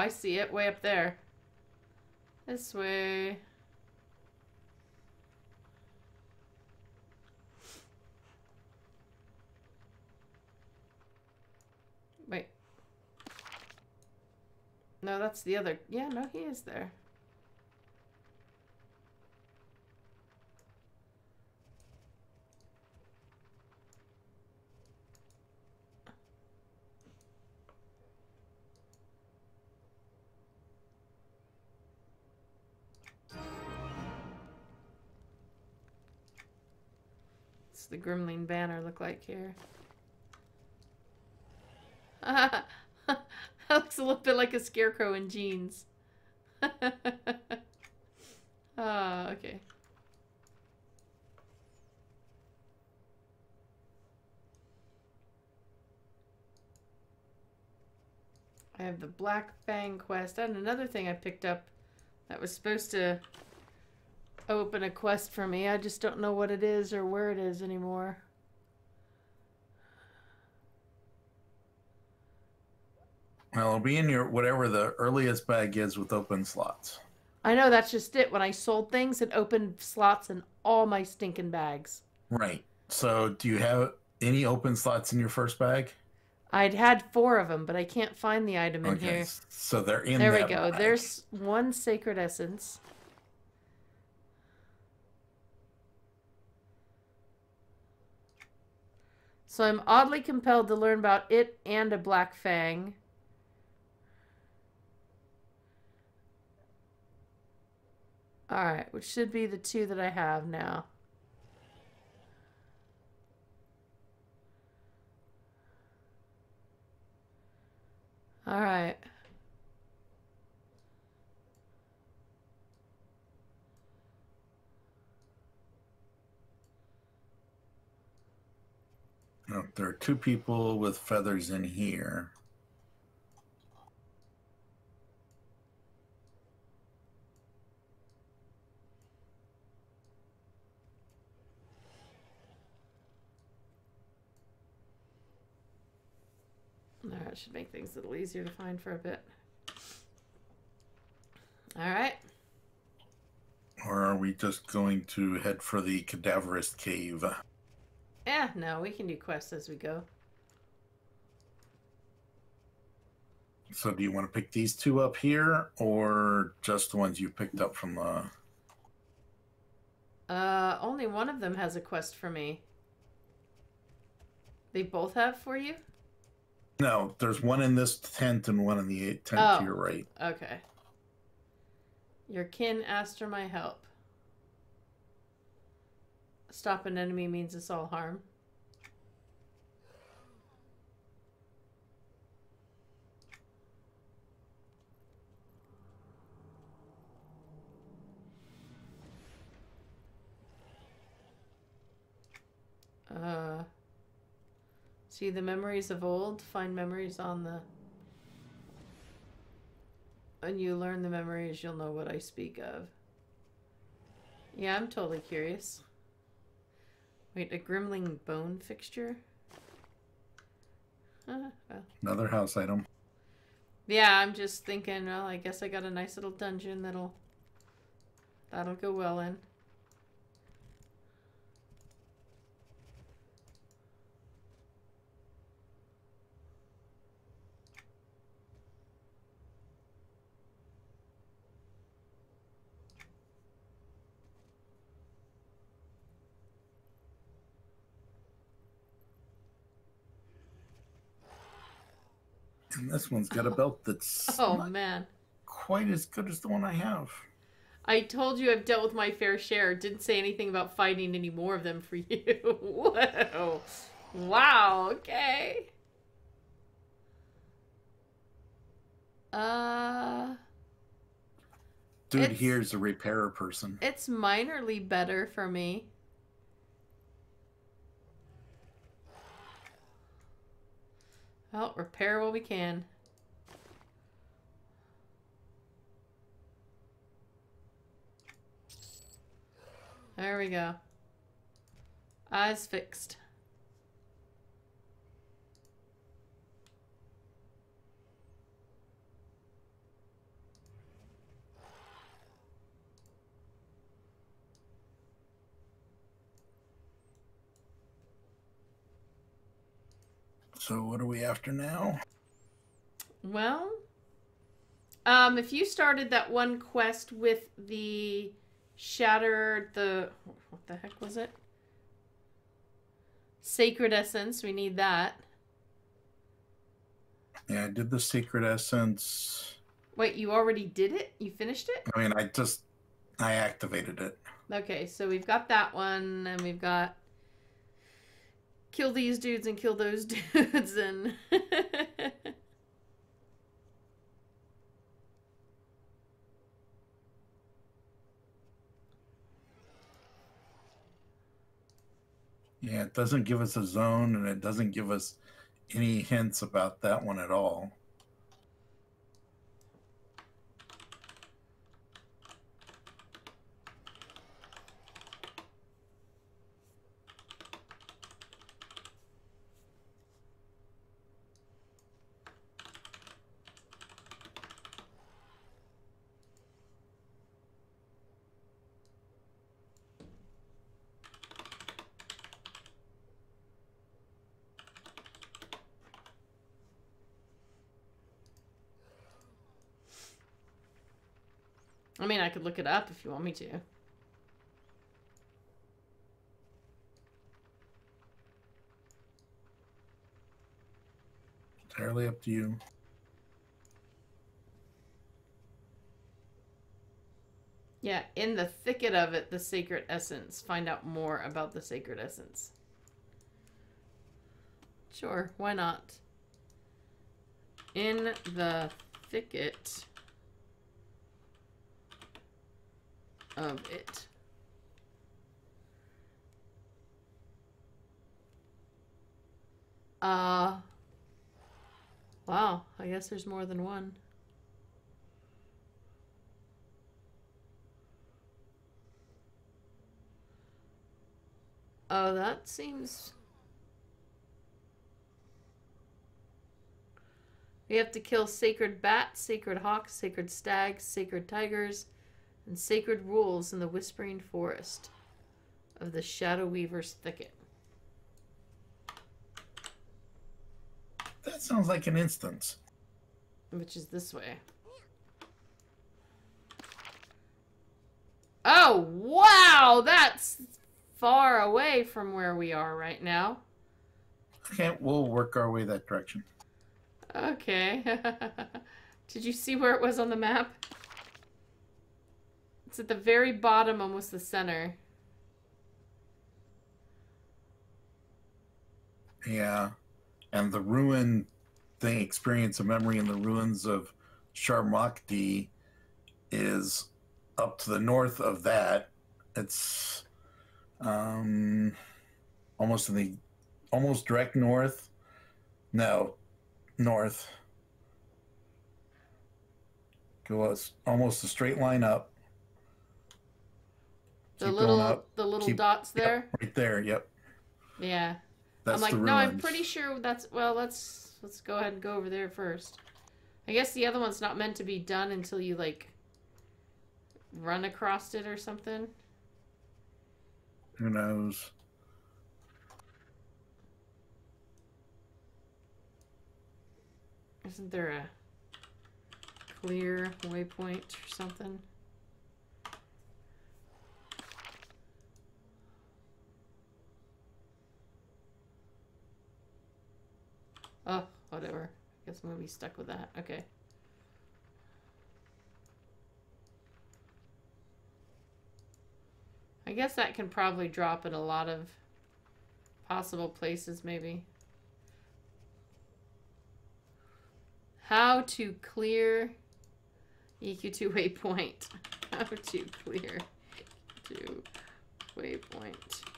I see it way up there. This way. Wait. No, that's the other. Yeah, no, he is there. Grimling banner look like here? that looks a little bit like a scarecrow in jeans. Ah, okay. I have the Black Fang quest. And another thing I picked up that was supposed to open a quest for me. I just don't know what it is or where it is anymore. Well, it'll be in your whatever the earliest bag is with open slots. I know that's just it. When I sold things, it opened slots in all my stinking bags. Right. So, do you have any open slots in your first bag? I'd had four of them, but I can't find the item in Okay. here. So they're in There There we go. bag. There's one sacred essence. So I'm oddly compelled to learn about it and a black fang. Alright, which should be the two that I have now. Alright. No, there are two people with feathers in here. That should make things a little easier to find for a bit. Alright. Or are we just going to head for the cadaverous cave? Eh, no, we can do quests as we go. So, do you want to pick these two up here, or just the ones you picked up from the? Uh, only one of them has a quest for me. They both have for you? No, there's one in this tent and one in the tent Oh. to your right. Okay. Your kin asked for my help. Stop an enemy means it's all harm. Uh, see the memories of old. Find memories on the. When you learn the memories, you'll know what I speak of. Yeah, I'm totally curious. Wait, a Grimling bone fixture? Uh, well. Another house item. Yeah, I'm just thinking, well, I guess I got a nice little dungeon that'll that'll go well in. This one's got a belt that's Oh not man. quite as good as the one I have. I told you I've dealt with my fair share. Didn't say anything about fighting any more of them for you. Whoa. Wow, okay. Uh Dude here's a repairer person. it's minorly better for me. Well, repair what we can. There we go. Eyes fixed. So what are we after now? Well, Um, if you started that one quest with the shattered the what the heck was it? Sacred essence. We need that. Yeah, I did the sacred essence. Wait, you already did it? You finished it? I mean, I just I activated it. Okay, so we've got that one, and we've got kill these dudes and kill those dudes, and Yeah, it doesn't give us a zone, and it doesn't give us any hints about that one at all. I could look it up if you want me to. Entirely up to you. Yeah, in the thicket of it, the sacred essence. Find out more about the sacred essence. Sure, why not? In the thicket of it. Uh. Wow, I guess there's more than one. Oh, that seems. We have to kill sacred bats, sacred hawks, sacred stags, sacred tigers, and sacred rules in the whispering forest of the Shadow Weaver's thicket. That sounds like an instance. Which is this way. Oh, wow! That's far away from where we are right now. Okay, we'll work our way that direction. Okay. Did you see where it was on the map? It's at the very bottom, almost the center. Yeah. And the ruin thing, experience a memory in the ruins of Sharmakdi is up to the north of that. It's um almost in the almost direct north. No, north. Go almost a straight line up. The Keep little up. the little Keep- dots Yep, there. right there. Yep. Yeah. That's I'm like, no, I'm pretty sure that's well, let's let's go ahead and go over there first. I guess the other one's not meant to be done until you like run across it or something. Who knows? Isn't there a clear waypoint or something? Oh, whatever. I guess I'm gonna be stuck with that. Okay. I guess that can probably drop in a lot of possible places, maybe. How to clear EQ2 waypoint. How to clear to waypoint.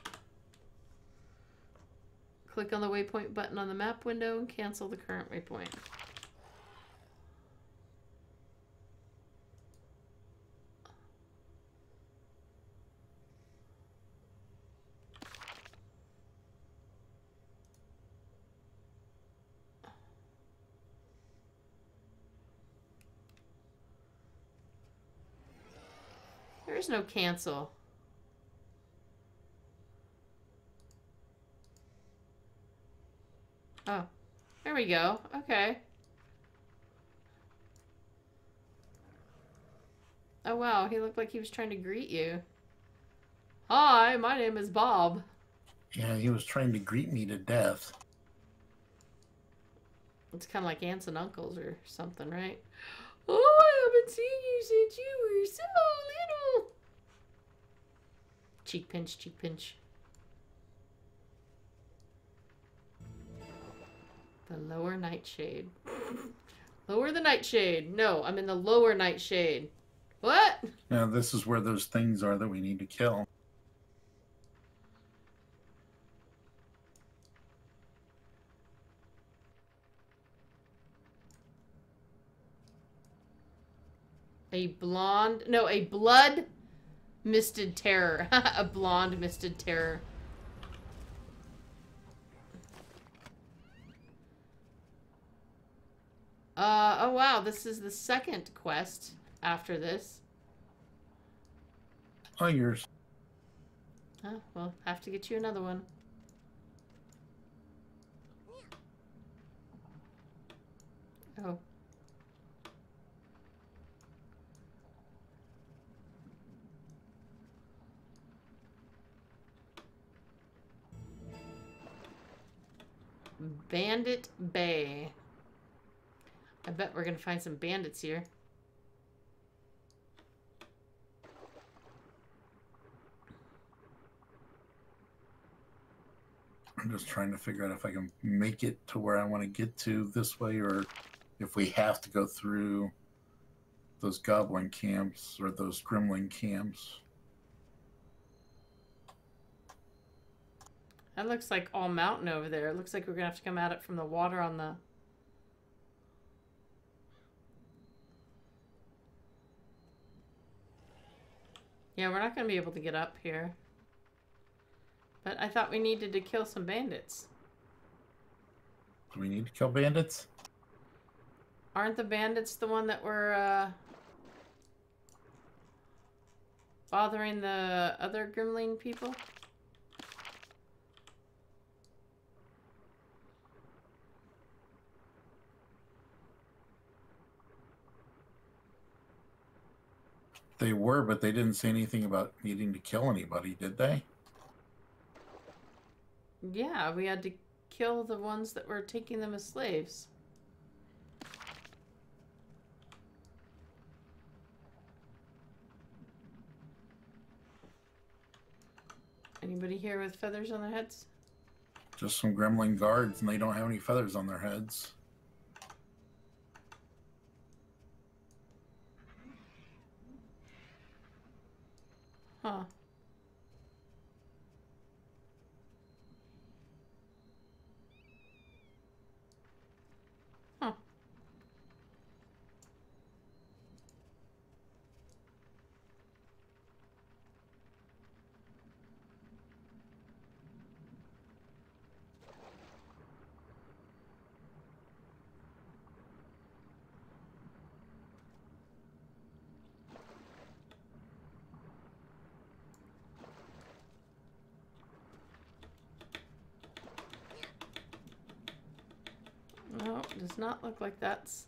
Click on the waypoint button on the map window and cancel the current waypoint. There is no cancel. Oh, there we go. Okay. Oh wow, he looked like he was trying to greet you. Hi, my name is Bob. Yeah, he was trying to greet me to death. It's kind of like aunts and uncles or something, right? Oh, I haven't seen you since you were so little. Cheek pinch, cheek pinch. The lower nightshade. lower the nightshade. No, I'm in the lower nightshade. What? Now, this is where those things are that we need to kill. A blonde, no, a blood misted terror. a blonde misted terror. Uh, oh wow, this is the second quest after this. Oh, yours. Oh, well, have to get you another one. Oh. Bandit Bay. I bet we're gonna find some bandits here. I'm just trying to figure out if I can make it to where I want to get to this way or if we have to go through those goblin camps or those Grimling camps. That looks like all mountain over there. It looks like we're gonna have to come at it from the water on the Yeah, we're not going to be able to get up here. But I thought we needed to kill some bandits. Do we need to kill bandits? Aren't the bandits the one that were uh, bothering the other Grimling people? They were, but they didn't say anything about needing to kill anybody, did they? Yeah, we had to kill the ones that were taking them as slaves. Anybody here with feathers on their heads? Just some Grimling guards, and they don't have any feathers on their heads. Huh. No, does not look like that's...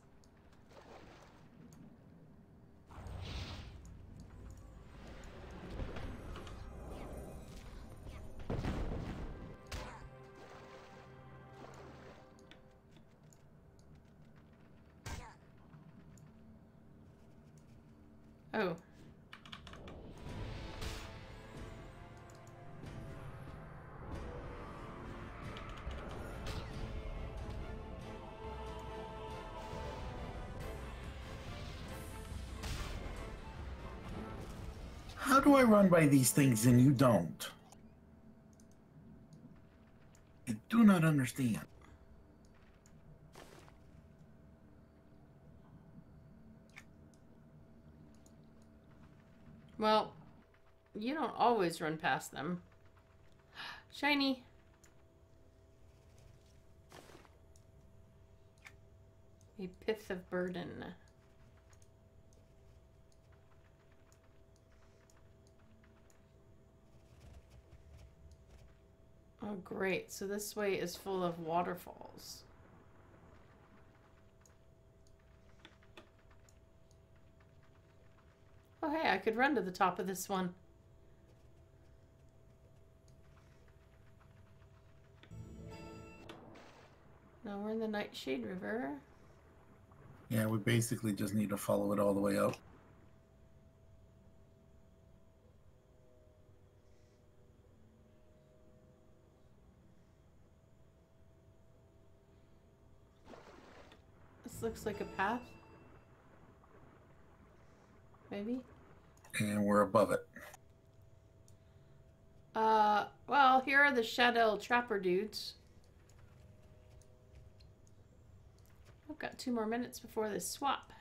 I run by these things and you don't? I do not understand. Well, you don't always run past them. Shiny. A pith of burden. Oh, great. So this way is full of waterfalls. Oh, hey, I could run to the top of this one. Now we're in the Nightshade River. Yeah, we basically just need to follow it all the way up. Looks like a path. Maybe? And we're above it. Uh, well, here are the Shadow Trapper dudes. I've got two more minutes before this swap.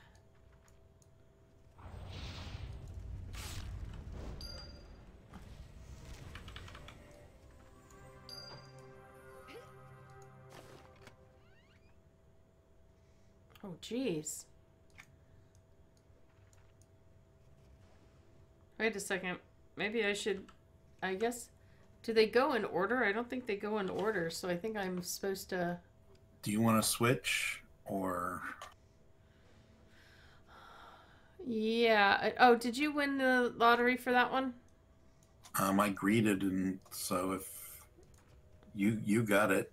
Oh, jeez. Wait a second. Maybe I should. I guess. Do they go in order? I don't think they go in order, so I think I'm supposed to. Do you want to switch or Yeah. Oh, did you win the lottery for that one? um, I greeted, and so if you you got it,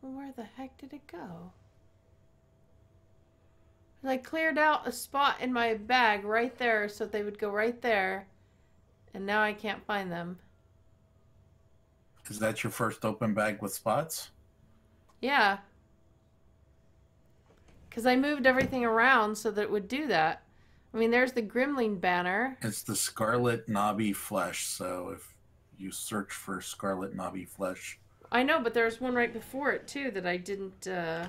where the heck did it go? 'Cause I cleared out a spot in my bag right there so they would go right there. And now I can't find them. is that your first open bag with spots? Yeah. Because I moved everything around so that it would do that. I mean, there's the Grimling banner. It's the Scarlet Knobby Flesh. So if you search for Scarlet Knobby Flesh, I know, but there's one right before it too that I didn't. Uh...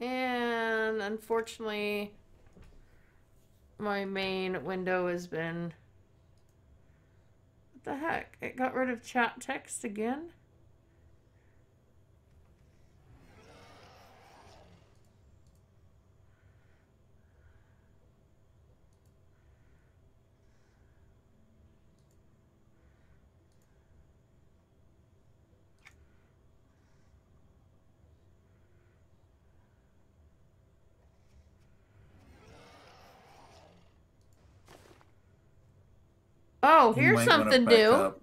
And unfortunately, my main window has been. What the heck? It got rid of chat text again? Oh, you here's something new. up.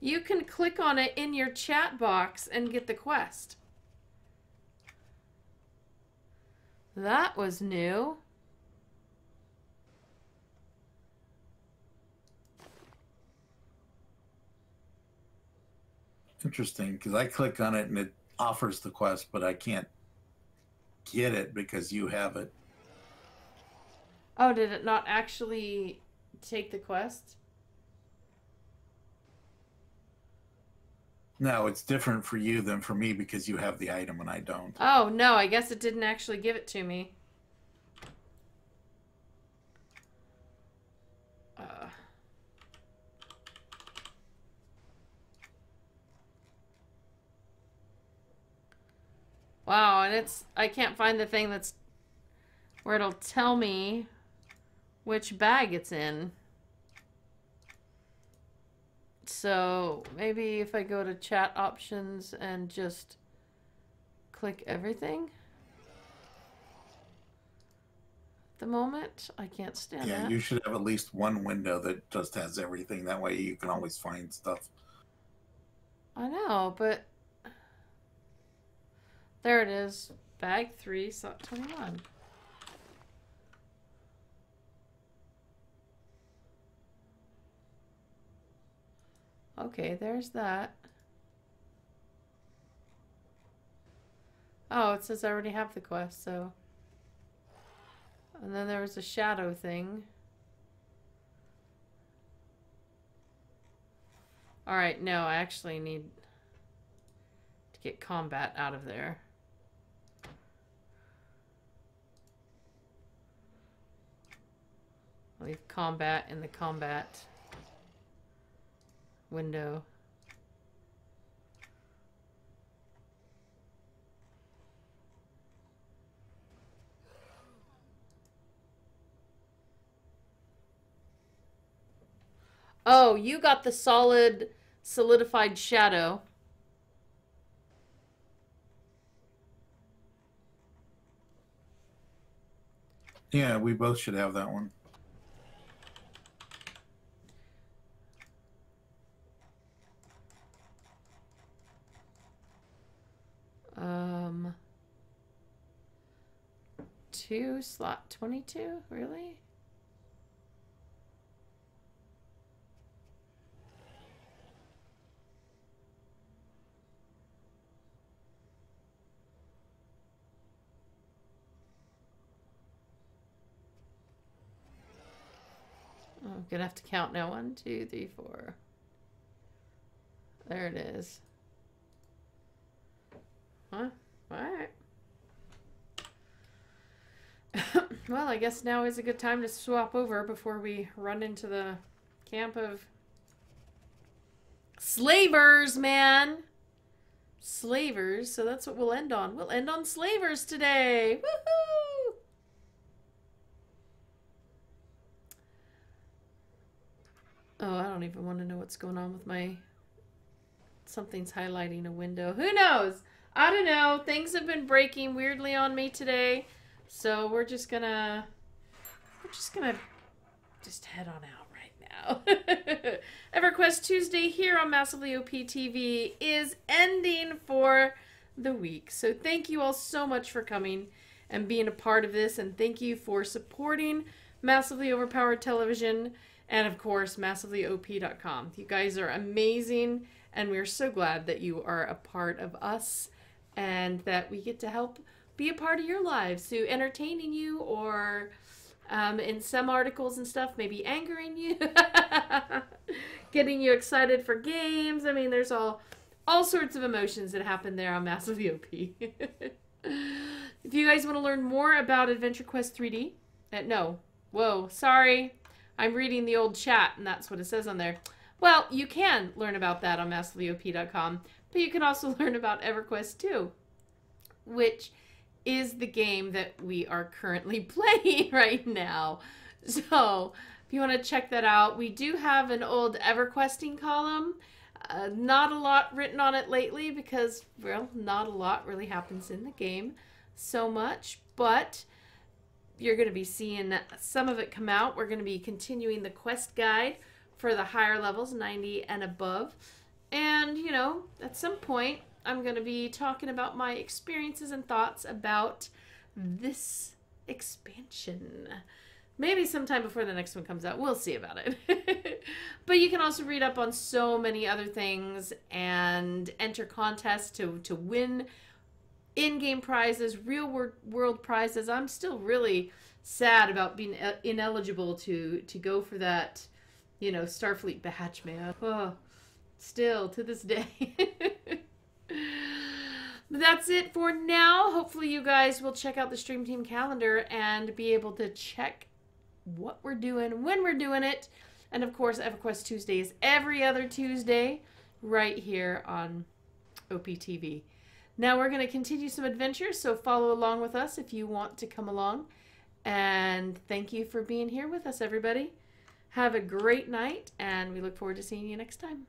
You can click on it in your chat box and get the quest. That was new. Interesting, because I click on it and it offers the quest, but I can't get it because you have it. Oh, did it not actually take the quest? No, it's different for you than for me because you have the item and I don't. Oh, no, I guess it didn't actually give it to me. Uh. Wow, and it's I can't find the thing that's where it'll tell me which bag it's in. So maybe if I go to chat options and just click everything. At the moment, I can't stand Yeah, that. you should have at least one window that just has everything. That way you can always find stuff. I know, but there it is. Bag three, slot twenty-one. Okay, there's that. Oh, it says I already have the quest, so. And then there was a shadow thing. Alright, no, I actually need to get combat out of there. Leave combat in the combat window. Oh, you got the solid, solidified shadow. Yeah, we both should have that one. Um, two slot 22? Really? I'm gonna have to count now. One, two, three, four. There it is. Huh? Alright. well, I guess now is a good time to swap over before we run into the camp of slavers, man. Slavers. So that's what we'll end on. We'll end on slavers today. Woohoo! Oh, I don't even want to know what's going on with my. Something's highlighting a window. Who knows? I don't know. Things have been breaking weirdly on me today. So we're just gonna. We're just gonna. Just head on out right now. EverQuest Tuesday here on Massively OP TV is ending for the week. So thank you all so much for coming and being a part of this. And thank you for supporting Massively Overpowered Television and of course massivelyop.com. You guys are amazing and we're so glad that you are a part of us and that we get to help be a part of your lives through entertaining you or um, in some articles and stuff maybe angering you getting you excited for games. I mean there's all all sorts of emotions that happen there on massive op if you guys want to learn more about adventure quest 3d uh, no whoa sorry. I'm reading the old chat, and that's what it says on there. Well, you can learn about that on massivelyop.com, but you can also learn about EverQuest 2, which is the game that we are currently playing right now. So, if you want to check that out, we do have an old EverQuesting column. Uh, not a lot written on it lately because, well, not a lot really happens in the game so much, but you're going to be seeing some of it come out. We're going to be continuing the quest guide for the higher levels, 90 and above. And, you know, at some point, I'm going to be talking about my experiences and thoughts about this expansion. Maybe sometime before the next one comes out. We'll see about it. but you can also read up on so many other things and enter contests to, to win in-game prizes, real world prizes. I'm still really sad about being ineligible to to go for that, you know, Starfleet badge, man. Oh, still to this day. that's it for now. Hopefully, you guys will check out the Stream Team calendar and be able to check what we're doing, when we're doing it. And of course, EverQuest Tuesday is every other Tuesday right here on OPTV. Now we're going to continue some adventures, so follow along with us if you want to come along. And thank you for being here with us, everybody. Have a great night, and we look forward to seeing you next time.